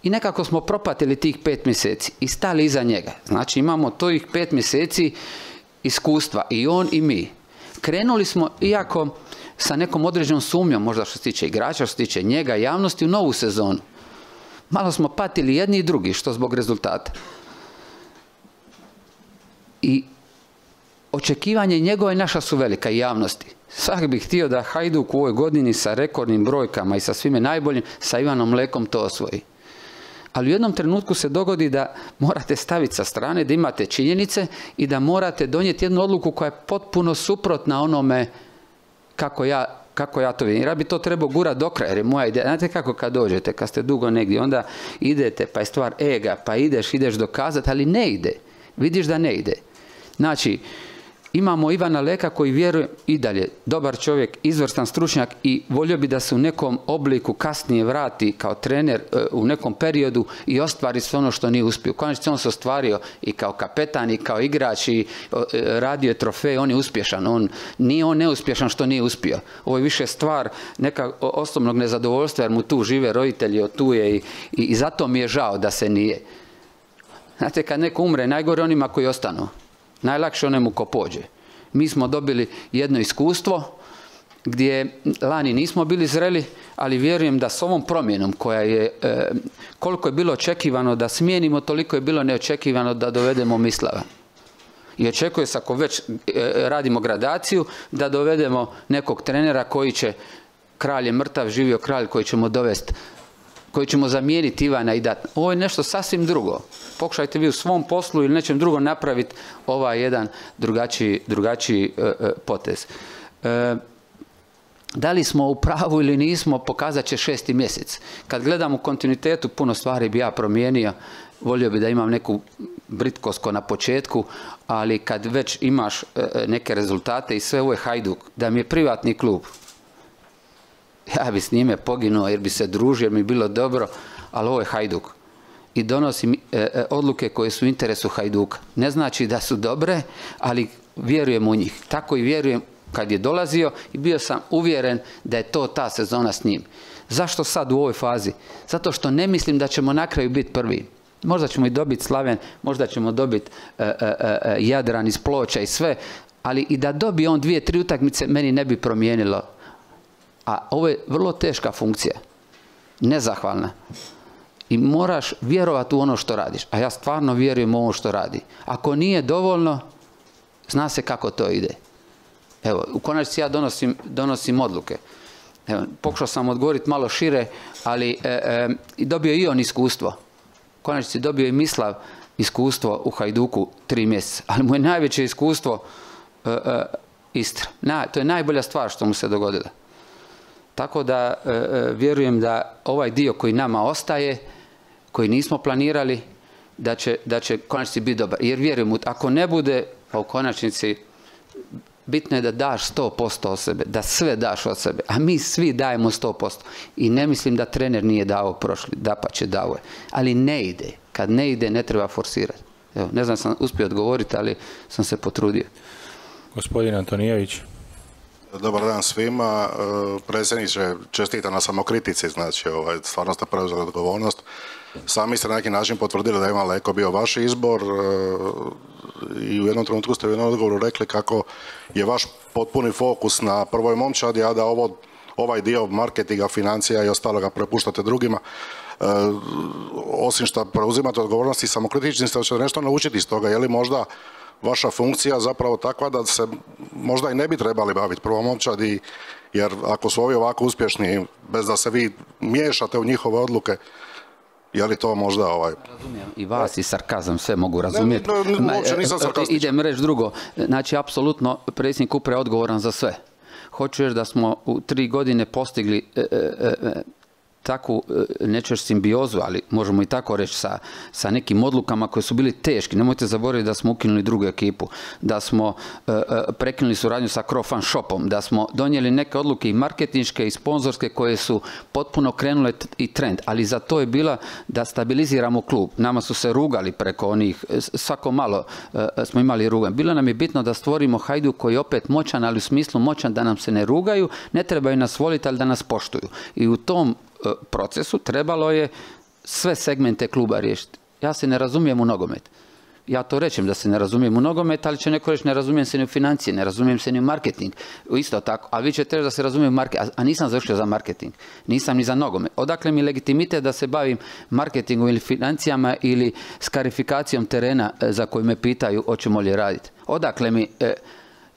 I nekako smo propatili tih pet mjeseci i stali iza njega. Znači imamo tih pet mjeseci iskustva i on i mi. Krenuli smo, iako sa nekom određenom sumnjom, možda što se tiče igrača, što se tiče njega, javnosti, u novu sezonu. Malo smo patili jedni i drugi, što zbog rezultata. I očekivanje njegove naša su velika i javnosti. Svak bih htio da Hajduk u ovoj godini sa rekordnim brojkama i sa svime najboljim, sa Ivanom Lekom to osvoji. Ali u jednom trenutku se dogodi da morate staviti sa strane, da imate činjenice i da morate donijeti jednu odluku koja je potpuno suprotna onome kako ja, kako ja to vidim. Ja bi to trebao gura do kraja, jer je moja ideja. Znate kako kad dođete, kad ste dugo negdje, onda idete, pa je stvar ega, pa ideš, ideš dokazati, ali ne ide. Vidiš da ne ide. Znači, Imamo Ivana Leka koji vjeruje i dalje, dobar čovjek, izvrstan stručnjak i volio bi da se u nekom obliku kasnije vrati kao trener e, u nekom periodu i ostvari sve ono što nije uspio. Konačno on se ostvario i kao kapetan i kao igrač i e, radio je trofej, on je uspješan. On, nije on neuspješan što nije uspio. Ovo je više stvar neka osobnog nezadovoljstva jer mu tu žive roditelji, tu je i, i, i zato mi je žao da se nije. Znate, kad neko umre, najgore onima koji ostanu. Najlakše onemu ko pođe. Mi smo dobili jedno iskustvo gdje lani nismo bili zreli, ali vjerujem da s ovom promjenom koja je, e, koliko je bilo očekivano da smijenimo, toliko je bilo neočekivano da dovedemo Mislava. I očekuje se ako već e, radimo gradaciju, da dovedemo nekog trenera koji će, kralj je mrtav, živio kralj koji ćemo dovesti koji ćemo zamijeniti Ivana i dati. Ovo je nešto sasvim drugo. Pokušajte vi u svom poslu ili nečem drugom napraviti ovaj jedan drugačiji, drugačiji e, e, potez. E, da li smo u pravu ili nismo, pokazat će šesti mjesec. Kad gledam u kontinuitetu, puno stvari bi ja promijenio. Volio bi da imam neku britkosko na početku, ali kad već imaš neke rezultate i sve ovo je Hajduk, da mi je privatni klub, ja bi s njime poginuo jer bi se družio, jer mi bilo dobro, ali ovo je Hajduk. I donosim e, e, odluke koje su u interesu Hajduka. Ne znači da su dobre, ali vjerujem u njih. Tako i vjerujem kad je dolazio i bio sam uvjeren da je to ta sezona s njim. Zašto sad u ovoj fazi? Zato što ne mislim da ćemo na kraju biti prvi. Možda ćemo i dobiti Slaven, možda ćemo dobiti e, Jadran iz Ploča i sve, ali i da dobije on dvije, tri utakmice, meni ne bi promijenilo a ovo je vrlo teška funkcija, nezahvalna. I moraš vjerovati u ono što radiš. A ja stvarno vjerujem u ovo što radi. Ako nije dovoljno, zna se kako to ide. Evo, u konačnici ja donosim, donosim odluke. Evo, pokušao sam odgovoriti malo šire, ali e, e, dobio i on iskustvo. U konačnici dobio i Mislav iskustvo u Hajduku tri mjeseca. Ali mu je najveće iskustvo e, e Istra. Na, to je najbolja stvar što mu se dogodila. Tako da e, e, vjerujem da ovaj dio koji nama ostaje, koji nismo planirali, da će, da će konačnici biti dobar. Jer vjerujem, ako ne bude, pa u konačnici bitno je da daš 100% od sebe, da sve daš od sebe, a mi svi dajemo 100%. I ne mislim da trener nije dao prošli, da pa će dao je. Ali ne ide. Kad ne ide, ne treba forsirati. Evo, ne znam sam uspio odgovoriti, ali sam se potrudio. Gospodin Antonijević. Dobar dan svima. E, predsjedniče, čestitam na samokritici, znači ovaj, stvarno ste preuzeli odgovornost. Sami ste na neki način potvrdili da je Leko bio vaš izbor e, i u jednom trenutku ste u jednom odgovoru rekli kako je vaš potpuni fokus na prvoj momčadi, a da ovo, ovaj dio marketinga, financija i ostaloga prepuštate drugima. E, osim što preuzimate odgovornost i samokritični ste, ćete nešto naučiti iz toga. Je li možda vaša funkcija zapravo takva da se možda i ne bi trebali baviti prvom momčadi, jer ako su ovi ovako uspješni, bez da se vi miješate u njihove odluke, je li to možda ovaj... Razumijem. I vas i sarkazam sve mogu razumjeti. Ne, nisam Idem reći drugo. Znači, apsolutno, predsjednik Kupre je odgovoran za sve. Hoću reći da smo u tri godine postigli e, e, e, takvu, e, neću reći simbiozu, ali možemo i tako reći sa, sa nekim odlukama koje su bili teški. Nemojte zaboraviti da smo ukinuli drugu ekipu, da smo e, e, prekinuli suradnju sa Crofan Shopom, da smo donijeli neke odluke i marketinške i sponzorske koje su potpuno krenule i trend, ali za to je bila da stabiliziramo klub. Nama su se rugali preko onih, svako malo smo imali rugan. Bilo nam je bitno da stvorimo Hajdu koji je opet moćan, ali u smislu moćan da nam se ne rugaju, ne trebaju nas voliti, ali da nas poštuju. I u tom E, procesu trebalo je sve segmente kluba riješiti. Ja se ne razumijem u nogomet. Ja to rećem da se ne razumijem u nogomet, ali će neko reći ne razumijem se ni u financije, ne razumijem se ni u marketing. Isto tako, a vi ćete reći da se razumijem u marketing, a nisam završio za marketing, nisam ni za nogomet. Odakle mi legitimitet da se bavim marketingom ili financijama ili skarifikacijom terena e, za koju me pitaju hoćemo li raditi. Odakle mi... E,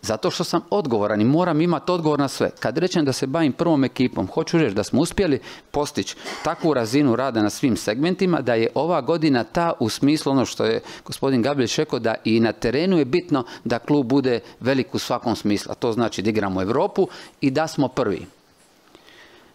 zato što sam odgovoran i moram imati odgovor na sve. Kad rečem da se bavim prvom ekipom, hoću reći da smo uspjeli postići takvu razinu rada na svim segmentima, da je ova godina ta u smislu ono što je gospodin Gabriel rekao, da i na terenu je bitno da klub bude velik u svakom smislu. A to znači da igramo Europu i da smo prvi.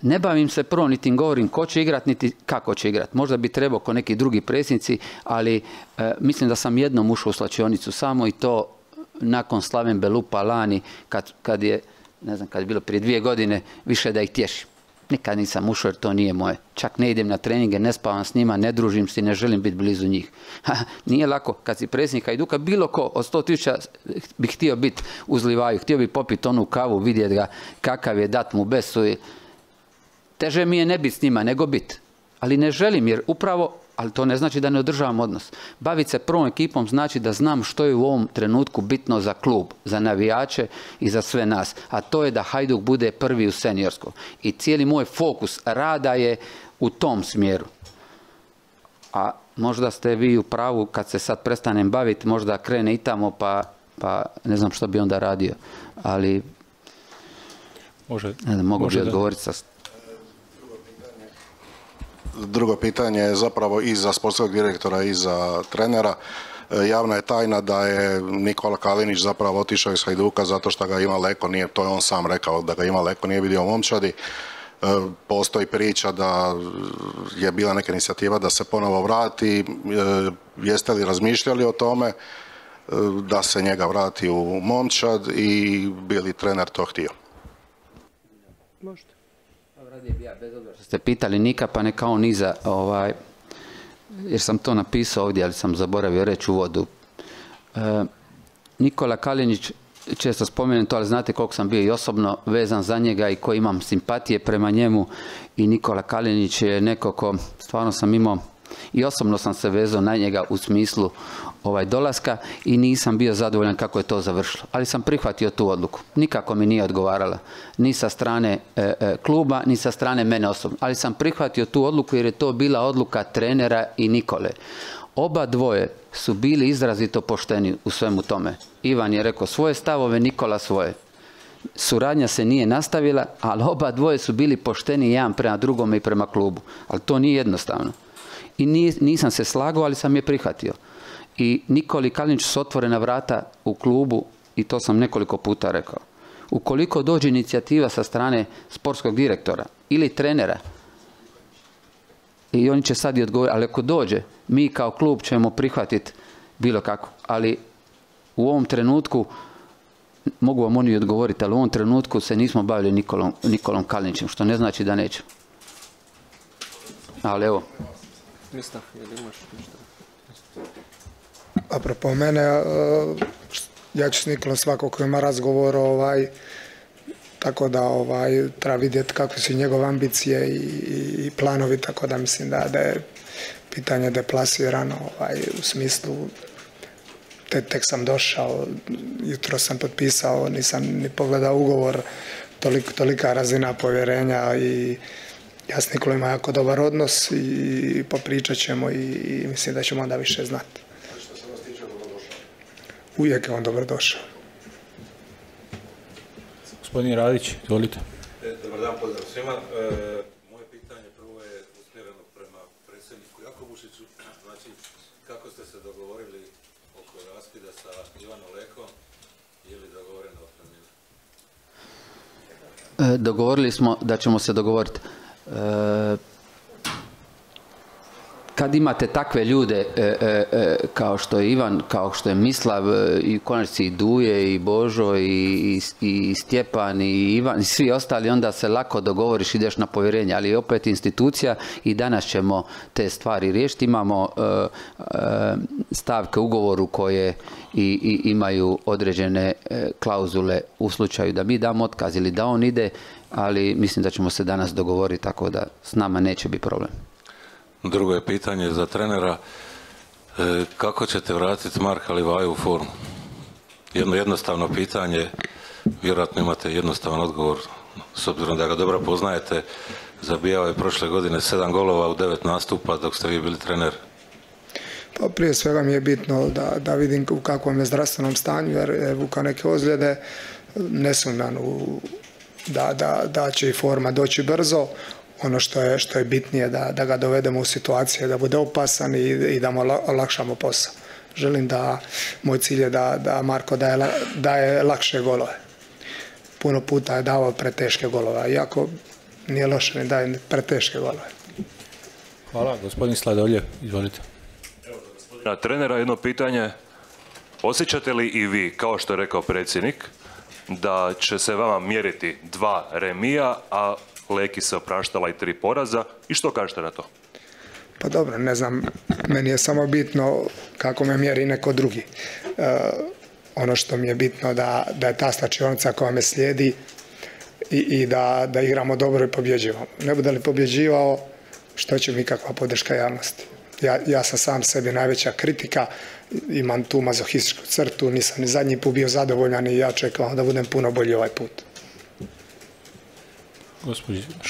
Ne bavim se prvo niti govorim ko će igrati niti kako će igrati. Možda bi trebao ko neki drugi predsjednici, ali e, mislim da sam jednom ušao u slačionicu samo i to nakon Slaven Belupa lani, kad, kad je, ne znam, kad je bilo prije dvije godine, više da ih tješim. Nikad nisam ušao jer to nije moje. Čak ne idem na treninge, ne spavam s njima, ne družim se, ne želim biti blizu njih. nije lako kad si predsjednik Hajduka, bilo ko od sto tisuća bi htio biti uz Livaju, htio bi popiti onu kavu, vidjeti ga kakav je, dat mu besu. Teže mi je ne biti s njima nego biti. Ali ne želim jer upravo ali to ne znači da ne održavam odnos. Baviti se prvom ekipom znači da znam što je u ovom trenutku bitno za klub, za navijače i za sve nas. A to je da Hajduk bude prvi u seniorskom. I cijeli moj fokus rada je u tom smjeru. A možda ste vi u pravu kad se sad prestanem baviti, možda krene i tamo pa, pa ne znam što bi onda radio. Ali Može, ne znam, mogu bi odgovoriti sa drugo pitanje je zapravo i za sportskog direktora i za trenera. E, javna je tajna da je Nikola Kalinić zapravo otišao iz Hajduka zato što ga ima Leko, nije, to je on sam rekao da ga ima Leko, nije vidio momčadi. E, postoji priča da je bila neka inicijativa da se ponovo vrati. E, jeste li razmišljali o tome da se njega vrati u momčad i bili trener to htio? Možda ste pitali Nika, pa neka on iza, ovaj, jer sam to napisao ovdje, ali sam zaboravio reći u vodu. E, Nikola Kalinić, često spomenem to, ali znate koliko sam bio i osobno vezan za njega i koji imam simpatije prema njemu i Nikola Kalinić je neko ko stvarno sam imao i osobno sam se vezao na njega u smislu ovaj dolaska i nisam bio zadovoljan kako je to završilo. Ali sam prihvatio tu odluku. Nikako mi nije odgovarala. Ni sa strane e, e, kluba, ni sa strane mene osobno. Ali sam prihvatio tu odluku jer je to bila odluka trenera i Nikole. Oba dvoje su bili izrazito pošteni u svemu tome. Ivan je rekao svoje stavove, Nikola svoje. Suradnja se nije nastavila, ali oba dvoje su bili pošteni jedan prema drugome i prema klubu. Ali to nije jednostavno. I nisam se slagao, ali sam je prihvatio i Nikoli Kalinić su otvorena vrata u klubu i to sam nekoliko puta rekao. Ukoliko dođe inicijativa sa strane sportskog direktora ili trenera, i oni će sad i odgovoriti, ali ako dođe, mi kao klub ćemo prihvatiti bilo kako. Ali u ovom trenutku, mogu vam oni odgovoriti, ali u ovom trenutku se nismo bavili Nikolom, Nikolom Kalinićem, što ne znači da nećemo. Ali evo. Apropo mene, ja ću s Nikolom svako ko ima razgovor, ovaj, tako da ovaj, treba vidjeti kakve su njegove ambicije i, planovi, tako da mislim da, da je pitanje deplasirano ovaj, u smislu te, tek sam došao, jutro sam potpisao, nisam ni pogledao ugovor, toliko, tolika razina povjerenja i ja s Nikolom ima jako dobar odnos i popričat ćemo i, i mislim da ćemo onda više znati uvijek je on dobrodošao. Gospodin Radić, izvolite. E, dobar dan, pozdrav svima. E, moje pitanje prvo je usmjereno prema predsjedniku Jakobušiću. Znači, kako ste se dogovorili oko raskida sa Ivanom Lekom ili dogovoreno otpremnina? E, dogovorili smo da ćemo se dogovoriti. Kad imate takve ljude e, e, e, kao što je Ivan, kao što je Mislav i konačnici i Duje i Božo i, i, Stjepan i Ivan i svi ostali onda se lako dogovoriš ideš na povjerenje ali opet institucija i danas ćemo te stvari riješiti imamo stavke ugovoru koje i, i imaju određene klauzule u slučaju da mi damo otkaz ili da on ide ali mislim da ćemo se danas dogovoriti tako da s nama neće biti problem. Drugo je pitanje za trenera. E, kako ćete vratiti Marka Livaju u formu? Jedno jednostavno pitanje, vjerojatno imate jednostavan odgovor, s obzirom da ga dobro poznajete. Zabijao je prošle godine sedam golova u devet nastupa dok ste vi bili trener. Pa prije svega mi je bitno da, da vidim u kakvom je zdravstvenom stanju jer je vukao neke ozljede. Ne sumnjam da, da, da će i forma doći brzo ono što je, što je bitnije da, da ga dovedemo u situacije da bude opasan i, i da mu olakšamo posao. Želim da, moj cilj je da, da Marko daje, daje lakše golove. Puno puta je davao preteške golove, iako nije loše ni daje preteške golove. Hvala, gospodin Sladolje, izvolite. Evo, gospodina trenera, jedno pitanje. Osjećate li i vi, kao što je rekao predsjednik, da će se vama mjeriti dva remija, a Leki se opraštala i tri poraza. I što kažete na to? Pa dobro, ne znam, meni je samo bitno kako me mjeri neko drugi. E, ono što mi je bitno da, da je ta slačionica koja me slijedi i, i da, da, igramo dobro i pobjeđivamo. Ne bude li pobjeđivao, što će mi kakva podrška javnosti. Ja, ja sam sam sebi najveća kritika, imam tu mazohističku crtu, nisam ni zadnji put bio zadovoljan i ja čekam da budem puno bolji ovaj put.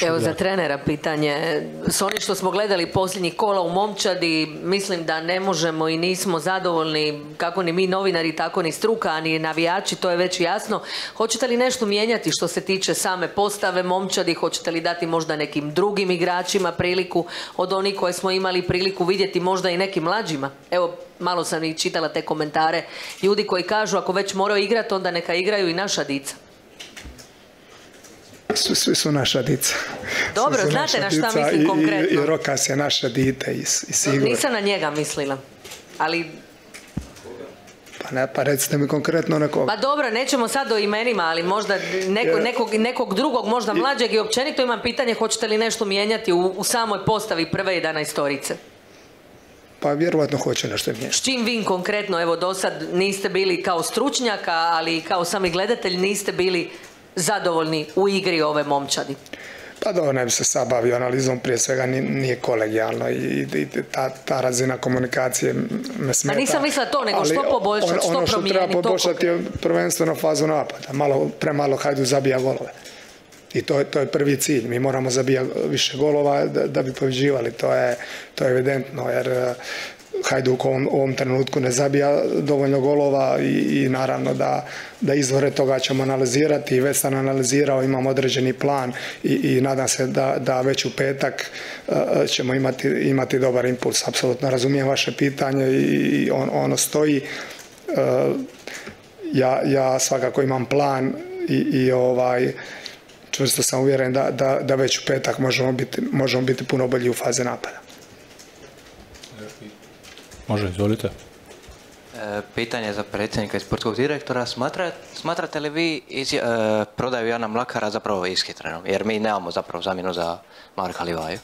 Evo za trenera pitanje. S onim što smo gledali posljednjih kola u momčadi, mislim da ne možemo i nismo zadovoljni kako ni mi novinari, tako ni struka, ni navijači, to je već jasno. Hoćete li nešto mijenjati što se tiče same postave momčadi? Hoćete li dati možda nekim drugim igračima priliku od onih koje smo imali priliku vidjeti možda i nekim mlađima? Evo, malo sam i čitala te komentare. Ljudi koji kažu ako već moraju igrati, onda neka igraju i naša dica su, svi su naša dica. Dobro, znate na šta mislim konkretno. I, i Rokas je naša dite i, i sigurno. Nisam na njega mislila, ali pa ne, pa recite mi konkretno nekog. Pa dobro, nećemo sad o imenima, ali možda neko, nekog, nekog drugog, možda mlađeg i općenito imam pitanje hoćete li nešto mijenjati u, u samoj postavi prve 11 storice? Pa vjerojatno hoće nešto mijenjati. S čim vi konkretno, evo do sad niste bili kao stručnjaka, ali kao sami gledatelj niste bili zadovoljni u igri ove momčadi? Pa dobro, ne bi se sad bavio analizom, prije svega nije kolegijalno i, ta, ta, razina komunikacije me smeta. Pa nisam mislila to, nego što poboljšati, što Ono što treba poboljšati je prvenstveno fazu napada. Malo, premalo Hajdu zabija golove. I to, to je prvi cilj. Mi moramo zabijati više golova da, da bi pobjeđivali. To je, to je evidentno jer Hajduk u ovom, trenutku ne zabija dovoljno golova i, i naravno da, da izvore toga ćemo analizirati i već sam analizirao, imam određeni plan i, i nadam se da, da već u petak uh, ćemo imati, imati dobar impuls. Apsolutno razumijem vaše pitanje i on, ono stoji. Uh, ja, ja svakako imam plan i, i ovaj čvrsto sam uvjeren da, da, da već u petak možemo biti, možemo biti puno bolji u fazi napada. Može, izvolite. E, pitanje za predsjednika i sportskog direktora. smatrate li vi e, prodaju Jana Mlakara zapravo ishitrenom? Jer mi nemamo zapravo zamjenu za Marka Livaju.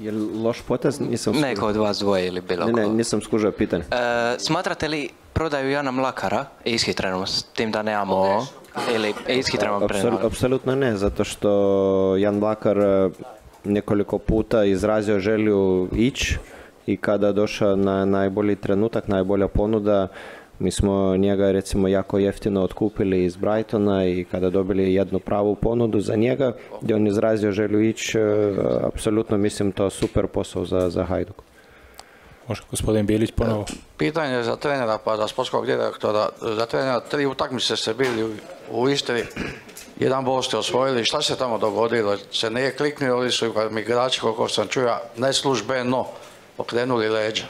Je li loš potez? Nisam Neko od vas dvoje ili bilo Ne, ne, nisam skužio pitanje. E, smatrate li prodaju Jana Mlakara ishitrenom s tim da nemamo ili ishitrenom Apsolutno ne, zato što Jan Mlakar nekoliko puta izrazio želju ići i kada došao na najbolji trenutak, najbolja ponuda, mi smo njega recimo jako jeftino otkupili iz Brightona i kada dobili jednu pravu ponudu za njega gdje on izrazio želju ići, e, apsolutno mislim to super posao za, za Hajduk. Može gospodin Bilić ponovo. Pitanje za trenera pa za sportskog direktora. Za trenera tri utakmice ste bili u Istri jedan bol ste osvojili, šta se tamo dogodilo? Se nije kliknuo ili su mi igrači, koliko sam čuja, neslužbeno okrenuli leđa?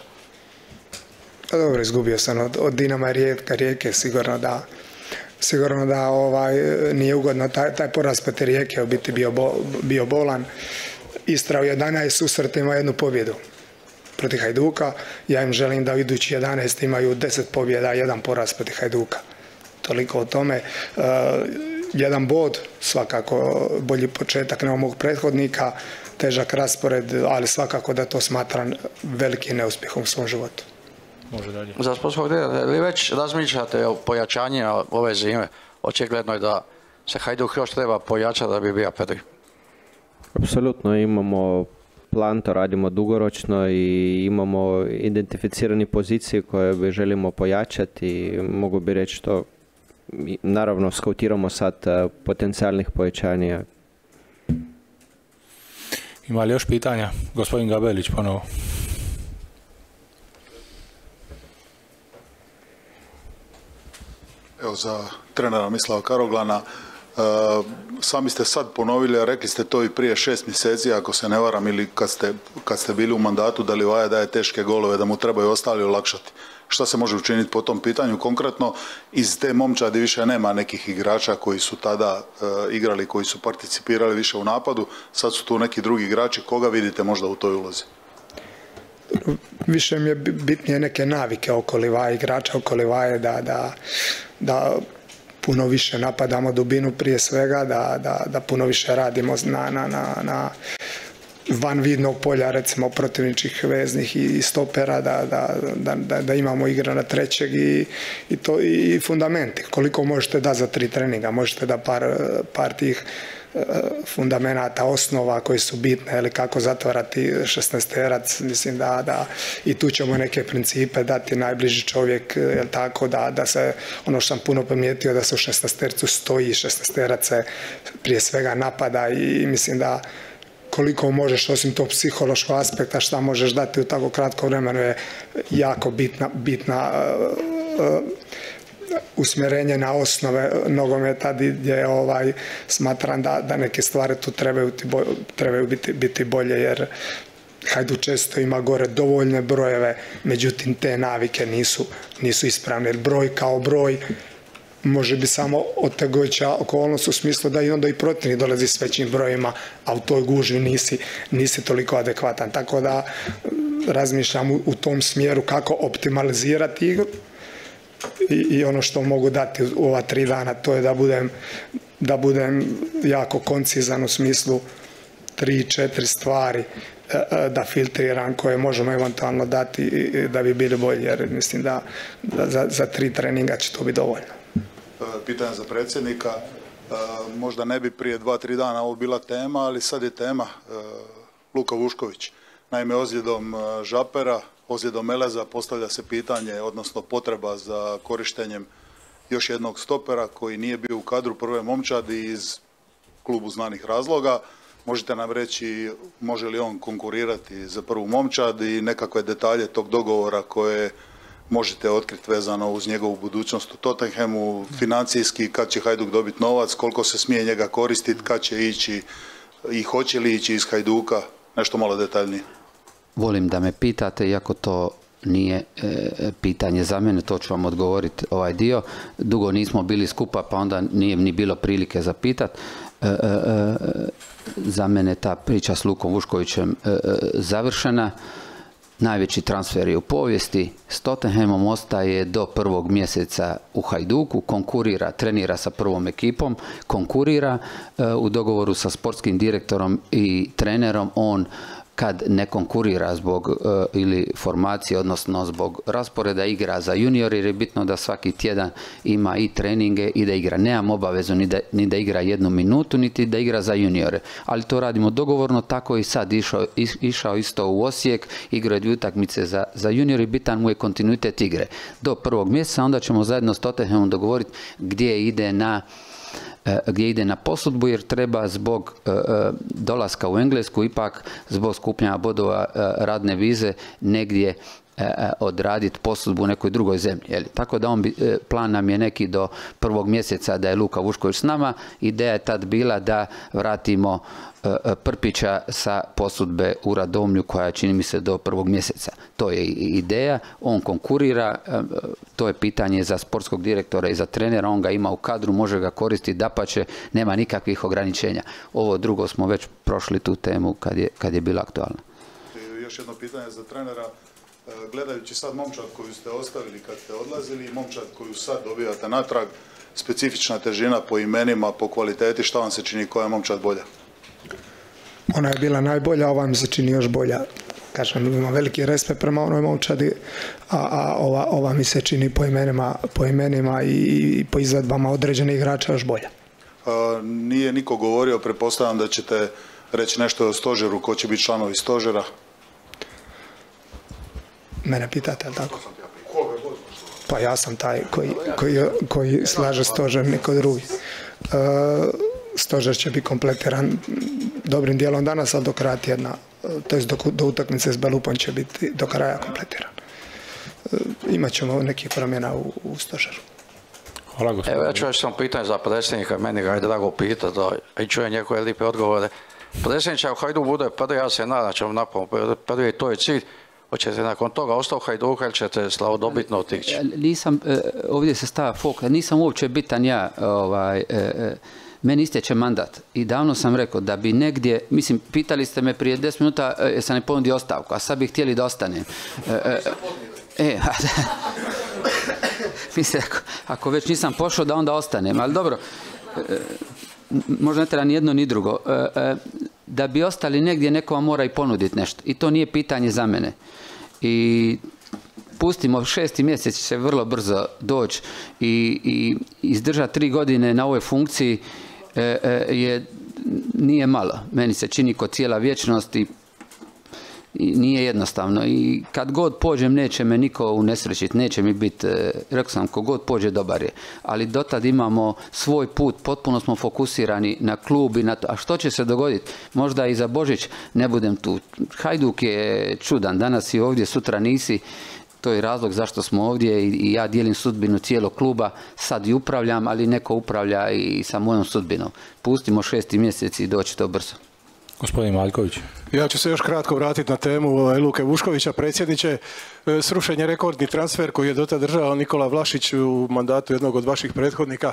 Pa dobro, izgubio sam od, od Dinama Rijeka, Rijeke, sigurno da sigurno da ovaj, nije ugodno taj, taj poraz protiv Rijeke u biti bio, bio bolan Istra u 11 susreta ima jednu pobjedu protiv Hajduka. Ja im želim da u idući 11 imaju 10 pobjeda, jedan poraz protiv Hajduka. Toliko o tome. E, jedan bod, svakako bolji početak nego mog prethodnika, težak raspored, ali svakako da to smatram velikim neuspjehom u svom životu. Može dalje. Za sportskog vi već razmišljate o pojačanju ove zime? Očigledno je da se Hajduk još treba pojačati da bi bio prvi. Apsolutno imamo plan, to radimo dugoročno i imamo identificirani pozicije koje bi želimo pojačati i mogu bi reći to naravno skautiramo sad eh, potencijalnih povećanja. Ima li još pitanja? Gospodin Gabelić ponovo. Evo za trenera Mislava Karoglana, e, sami ste sad ponovili, a rekli ste to i prije šest mjeseci, ako se ne varam, ili kad ste, kad ste bili u mandatu da Livaja daje teške golove, da mu trebaju ostali olakšati. Šta se može učiniti po tom pitanju? Konkretno, iz te momčadi više nema nekih igrača koji su tada e, igrali, koji su participirali više u napadu. Sad su tu neki drugi igrači. Koga vidite možda u toj ulozi? Više mi je bitnije neke navike oko Livaje, igrača oko Livaje, da, da, da puno više napadamo dubinu prije svega, da, da, da puno više radimo na, na, na, na van vidnog polja recimo protivničkih veznih i stopera da, da, da, da imamo igra na trećeg i, i, to i fundamenti. Koliko možete da za tri treninga? Možete da par, par tih e, fundamenata, osnova koji su bitne ili kako zatvarati šestnesterac, mislim da, da i tu ćemo neke principe dati. Najbliži čovjek, jel tako, da, da se, ono što sam puno primijetio, da se u šestnestercu stoji, šestnesterac se prije svega napada i mislim da koliko možeš osim tog psihološkog aspekta šta možeš dati u tako kratko vremenu je jako bitna, bitna uh, usmjerenje na osnove nogometa gdje ovaj, smatram da, da neke stvari tu trebaju, trebaju biti, biti bolje jer Hajdu često ima gore dovoljne brojeve, međutim te navike nisu, nisu ispravne. Broj kao broj može biti samo otegoća okolnost u smislu da i onda i protivnik dolazi s većim brojima, a u toj gužvi nisi, nisi toliko adekvatan. Tako da mm, razmišljam u, tom smjeru kako optimalizirati igru i, i ono što mogu dati u ova tri dana to je da budem, da budem jako koncizan u smislu tri, četiri stvari e, e, da filtriram koje možemo eventualno dati da bi bili bolji jer mislim da, da za, za tri treninga će to biti dovoljno. E, pitanje za predsjednika. E, možda ne bi prije dva, tri dana ovo bila tema, ali sad je tema e, Luka Vušković. Naime, ozljedom Žapera, ozljedom Meleza postavlja se pitanje, odnosno potreba za korištenjem još jednog stopera koji nije bio u kadru prve momčadi iz klubu znanih razloga. Možete nam reći može li on konkurirati za prvu momčad i nekakve detalje tog dogovora koje možete otkriti vezano uz njegovu budućnost u Tottenhamu, financijski, kad će Hajduk dobiti novac, koliko se smije njega koristiti, kad će ići i hoće li ići iz Hajduka, nešto malo detaljnije. Volim da me pitate, iako to nije e, pitanje za mene, to ću vam odgovoriti ovaj dio. Dugo nismo bili skupa, pa onda nije ni bilo prilike za pitat. E, e, za mene ta priča s Lukom Vuškovićem završena najveći transfer u povijesti. S Tottenhamom ostaje do prvog mjeseca u Hajduku, konkurira, trenira sa prvom ekipom, konkurira e, u dogovoru sa sportskim direktorom i trenerom. On kad ne konkurira zbog e, ili formacije, odnosno zbog rasporeda igra za junior, jer je bitno da svaki tjedan ima i treninge i da igra. Nemam obavezu ni da, ni da igra jednu minutu, niti da igra za juniore. Ali to radimo dogovorno, tako i sad išao, išao isto u Osijek, igrao dvije utakmice za, za junior i bitan mu je kontinuitet igre. Do prvog mjeseca, onda ćemo zajedno s Tottenhamom dogovoriti gdje ide na gdje ide na posudbu jer treba zbog e, e, dolaska u Englesku ipak zbog skupljanja bodova radne vize negdje e, odraditi posudbu u nekoj drugoj zemlji. Jeli? Tako da on bi, plan nam je neki do prvog mjeseca da je Luka Vušković s nama. Ideja je tad bila da vratimo Prpića sa posudbe u Radomlju koja čini mi se do prvog mjeseca. To je ideja, on konkurira, to je pitanje za sportskog direktora i za trenera, on ga ima u kadru, može ga koristiti, dapače, nema nikakvih ograničenja. Ovo drugo smo već prošli tu temu kad je, kad je bila aktualna. Još jedno pitanje za trenera. E, gledajući sad momčad koju ste ostavili kad ste odlazili i momčad koju sad dobijate natrag, specifična težina po imenima, po kvaliteti, šta vam se čini koja je momčad bolja? Ona je bila najbolja, ova mi se čini još bolja. Kažem, imam veliki respekt prema onoj momčadi, a, a ova, ova mi se čini po imenima, po imenima i, po izvedbama određenih igrača još bolja. nije niko govorio, pretpostavljam da ćete reći nešto o stožeru, ko će biti članovi stožera? Mene pitate, ali tako? Pa ja sam taj koji, koji, koji slaže stožer, niko drugi. E, stožer će biti kompletiran dobrim dijelom danas, ali do kraja tjedna, to jest do, do utakmice s Belupom će biti do kraja kompletiran. E, imat ćemo nekih promjena u, u stožeru. Hvala gospodine. Evo ja ću još samo pitanje za predsjednika, meni ga je drago pitati i čujem njegove lipe odgovore. Predsjedniče, ako Hajduk bude prvi, ja se nadam ćemo napraviti prvi, to je cilj. Hoćete nakon toga ostao Hajduka ili ćete slavodobitno otići? Nisam, e, ovdje se stava fokus, nisam uopće bitan ja, ovaj, e, meni istječe mandat i davno sam rekao da bi negdje, mislim, pitali ste me prije 10 minuta e, jesam ne ponudio ostavku, a sad bi htjeli da ostanem. E, e, mislim, ako, već nisam pošao da onda ostanem, ali dobro, možda ne treba ni jedno ni drugo. Da bi ostali negdje, neko vam mora i ponuditi nešto. I to nije pitanje za mene. I pustimo šesti mjesec će vrlo brzo doći i, i izdržati tri godine na ovoj funkciji E, e, je, nije malo. Meni se čini kod cijela vječnost i, nije jednostavno. I kad god pođem neće me niko unesrećiti, neće mi biti, e, rekao sam, kogod pođe dobar je. Ali dotad imamo svoj put, potpuno smo fokusirani na klub i na to. A što će se dogoditi? Možda i za Božić ne budem tu. Hajduk je čudan, danas i ovdje, sutra nisi to je razlog zašto smo ovdje i ja dijelim sudbinu cijelog kluba, sad i upravljam, ali neko upravlja i sa mojom sudbinom. Pustimo šesti mjesec i doći to brzo. Gospodin Maljković. Ja ću se još kratko vratiti na temu ovaj, Luke Vuškovića, predsjedniče. E, srušen je rekordni transfer koji je dotad držao Nikola Vlašić u mandatu jednog od vaših prethodnika.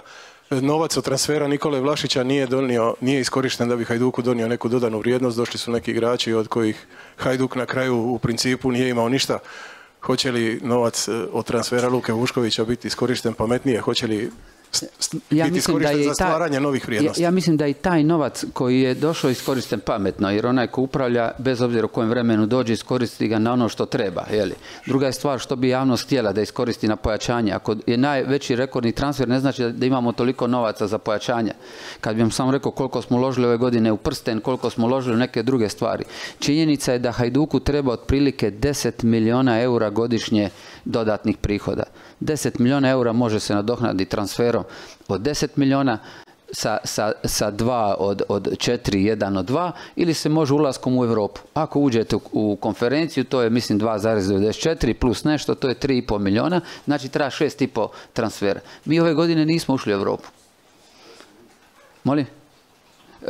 E, novac od transfera Nikole Vlašića nije, donio, nije iskorišten da bi Hajduku donio neku dodanu vrijednost. Došli su neki igrači od kojih Hajduk na kraju u principu nije imao ništa. Hoće li novac e, od transfera Luke Vuškovića biti iskorišten pametnije? Hoće li ja mislim da je za stvaranje novih vrijednosti. Ja, mislim da i taj novac koji je došao iskoristen pametno, jer onaj ko upravlja, bez obzira u kojem vremenu dođe, iskoristi ga na ono što treba. Jeli. Druga je stvar što bi javnost htjela da iskoristi na pojačanje. Ako je najveći rekordni transfer, ne znači da imamo toliko novaca za pojačanje. Kad bi vam samo rekao koliko smo uložili ove godine u prsten, koliko smo uložili u neke druge stvari. Činjenica je da Hajduku treba otprilike 10 milijuna eura godišnje dodatnih prihoda. 10 milijuna eura može se nadoknaditi transferom od 10 milijuna sa, sa, sa dva od, od četiri, jedan od dva, ili se može ulaskom u Europu. Ako uđete u, konferenciju, to je mislim 2,94 plus nešto, to je 3,5 milijuna, znači treba 6,5 transfera. Mi ove godine nismo ušli u Europu. Molim?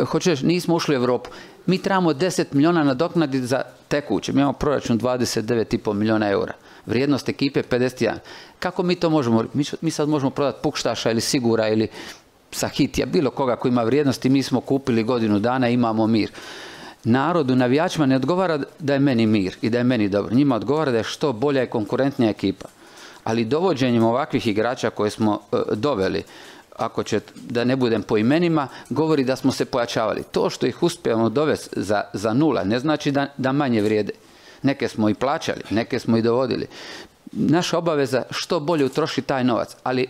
Hoćeš, nismo ušli u Europu. Mi trebamo 10 milijuna nadoknaditi za tekuće. Mi imamo proračun 29,5 milijuna eura vrijednost ekipe 51. Kako mi to možemo? Mi, sad možemo prodati Pukštaša ili Sigura ili Sahitija, bilo koga koji ima vrijednosti, mi smo kupili godinu dana, imamo mir. Narodu, navijačima ne odgovara da je meni mir i da je meni dobro. Njima odgovara da je što bolja i konkurentnija ekipa. Ali dovođenjem ovakvih igrača koje smo e, doveli, ako će, da ne budem po imenima, govori da smo se pojačavali. To što ih uspijemo dovesti za, nula ne znači da manje vrijede. Neke smo i plaćali, neke smo i dovodili. Naša obaveza što bolje utroši taj novac, ali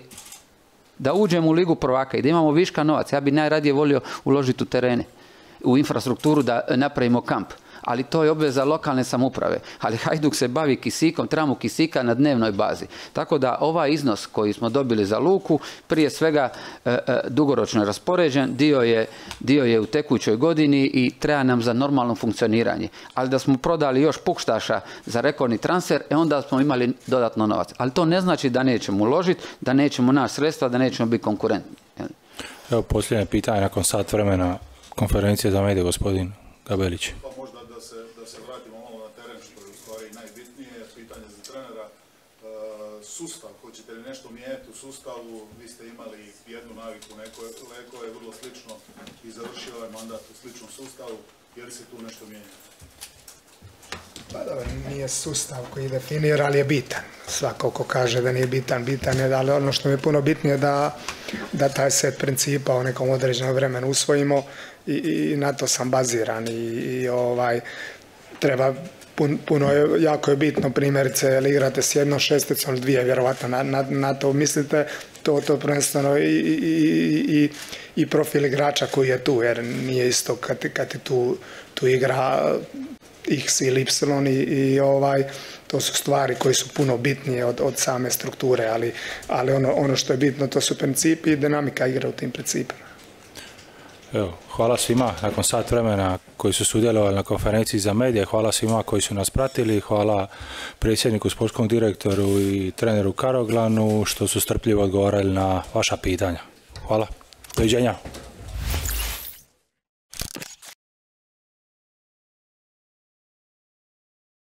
da uđemo u ligu prvaka i da imamo viška novac, ja bi najradije volio uložiti u terene, u infrastrukturu da napravimo kamp. Ali to je obveza lokalne samouprave. Ali Hajduk se bavi kisikom, trebamo kisika na dnevnoj bazi. Tako da ovaj iznos koji smo dobili za luku, prije svega e, e, dugoročno raspoređen, dio je, je u tekućoj godini i treba nam za normalno funkcioniranje. Ali da smo prodali još pukštaša za rekordni transfer, e onda smo imali dodatno novac. Ali to ne znači da nećemo uložiti, da nećemo naći sredstva, da nećemo biti konkurentni. Evo posljednje pitanje nakon sat vremena konferencije za medije, gospodin Gabelić. Pa možda da se, da se vratimo malo na teren, što je u stvari najbitnije, pitanje za trenera. E, sustav, hoćete li nešto mijenjati u sustavu? Vi ste imali jednu naviku, neko je, vrlo slično i završio ovaj mandat u sličnom sustavu. Je li se tu nešto mijenja? Pa dobro, nije sustav koji definira, ali je bitan. Svako ko kaže da nije bitan, bitan je, ali ono što mi je puno bitnije da, da taj set principa u nekom određenom vremenu usvojimo i, i na to sam baziran i, i ovaj, treba puno je, jako je bitno primjerice jel igrate s jednom šesticom ili dvije vjerovatno na, na, na to mislite to, to prvenstveno i, i, i, i, profil igrača koji je tu jer nije isto kad, kad ti tu, tu igra X ili Y i, i ovaj, to su stvari koje su puno bitnije od, od same strukture, ali, ali ono, ono što je bitno to su principi i dinamika igre u tim principima. Evo, hvala svima nakon sat vremena koji su sudjelovali na konferenciji za medije, hvala svima koji su nas pratili, hvala predsjedniku, sportskom direktoru i treneru Karoglanu što su strpljivo odgovarali na vaša pitanja. Hvala. Doviđenja.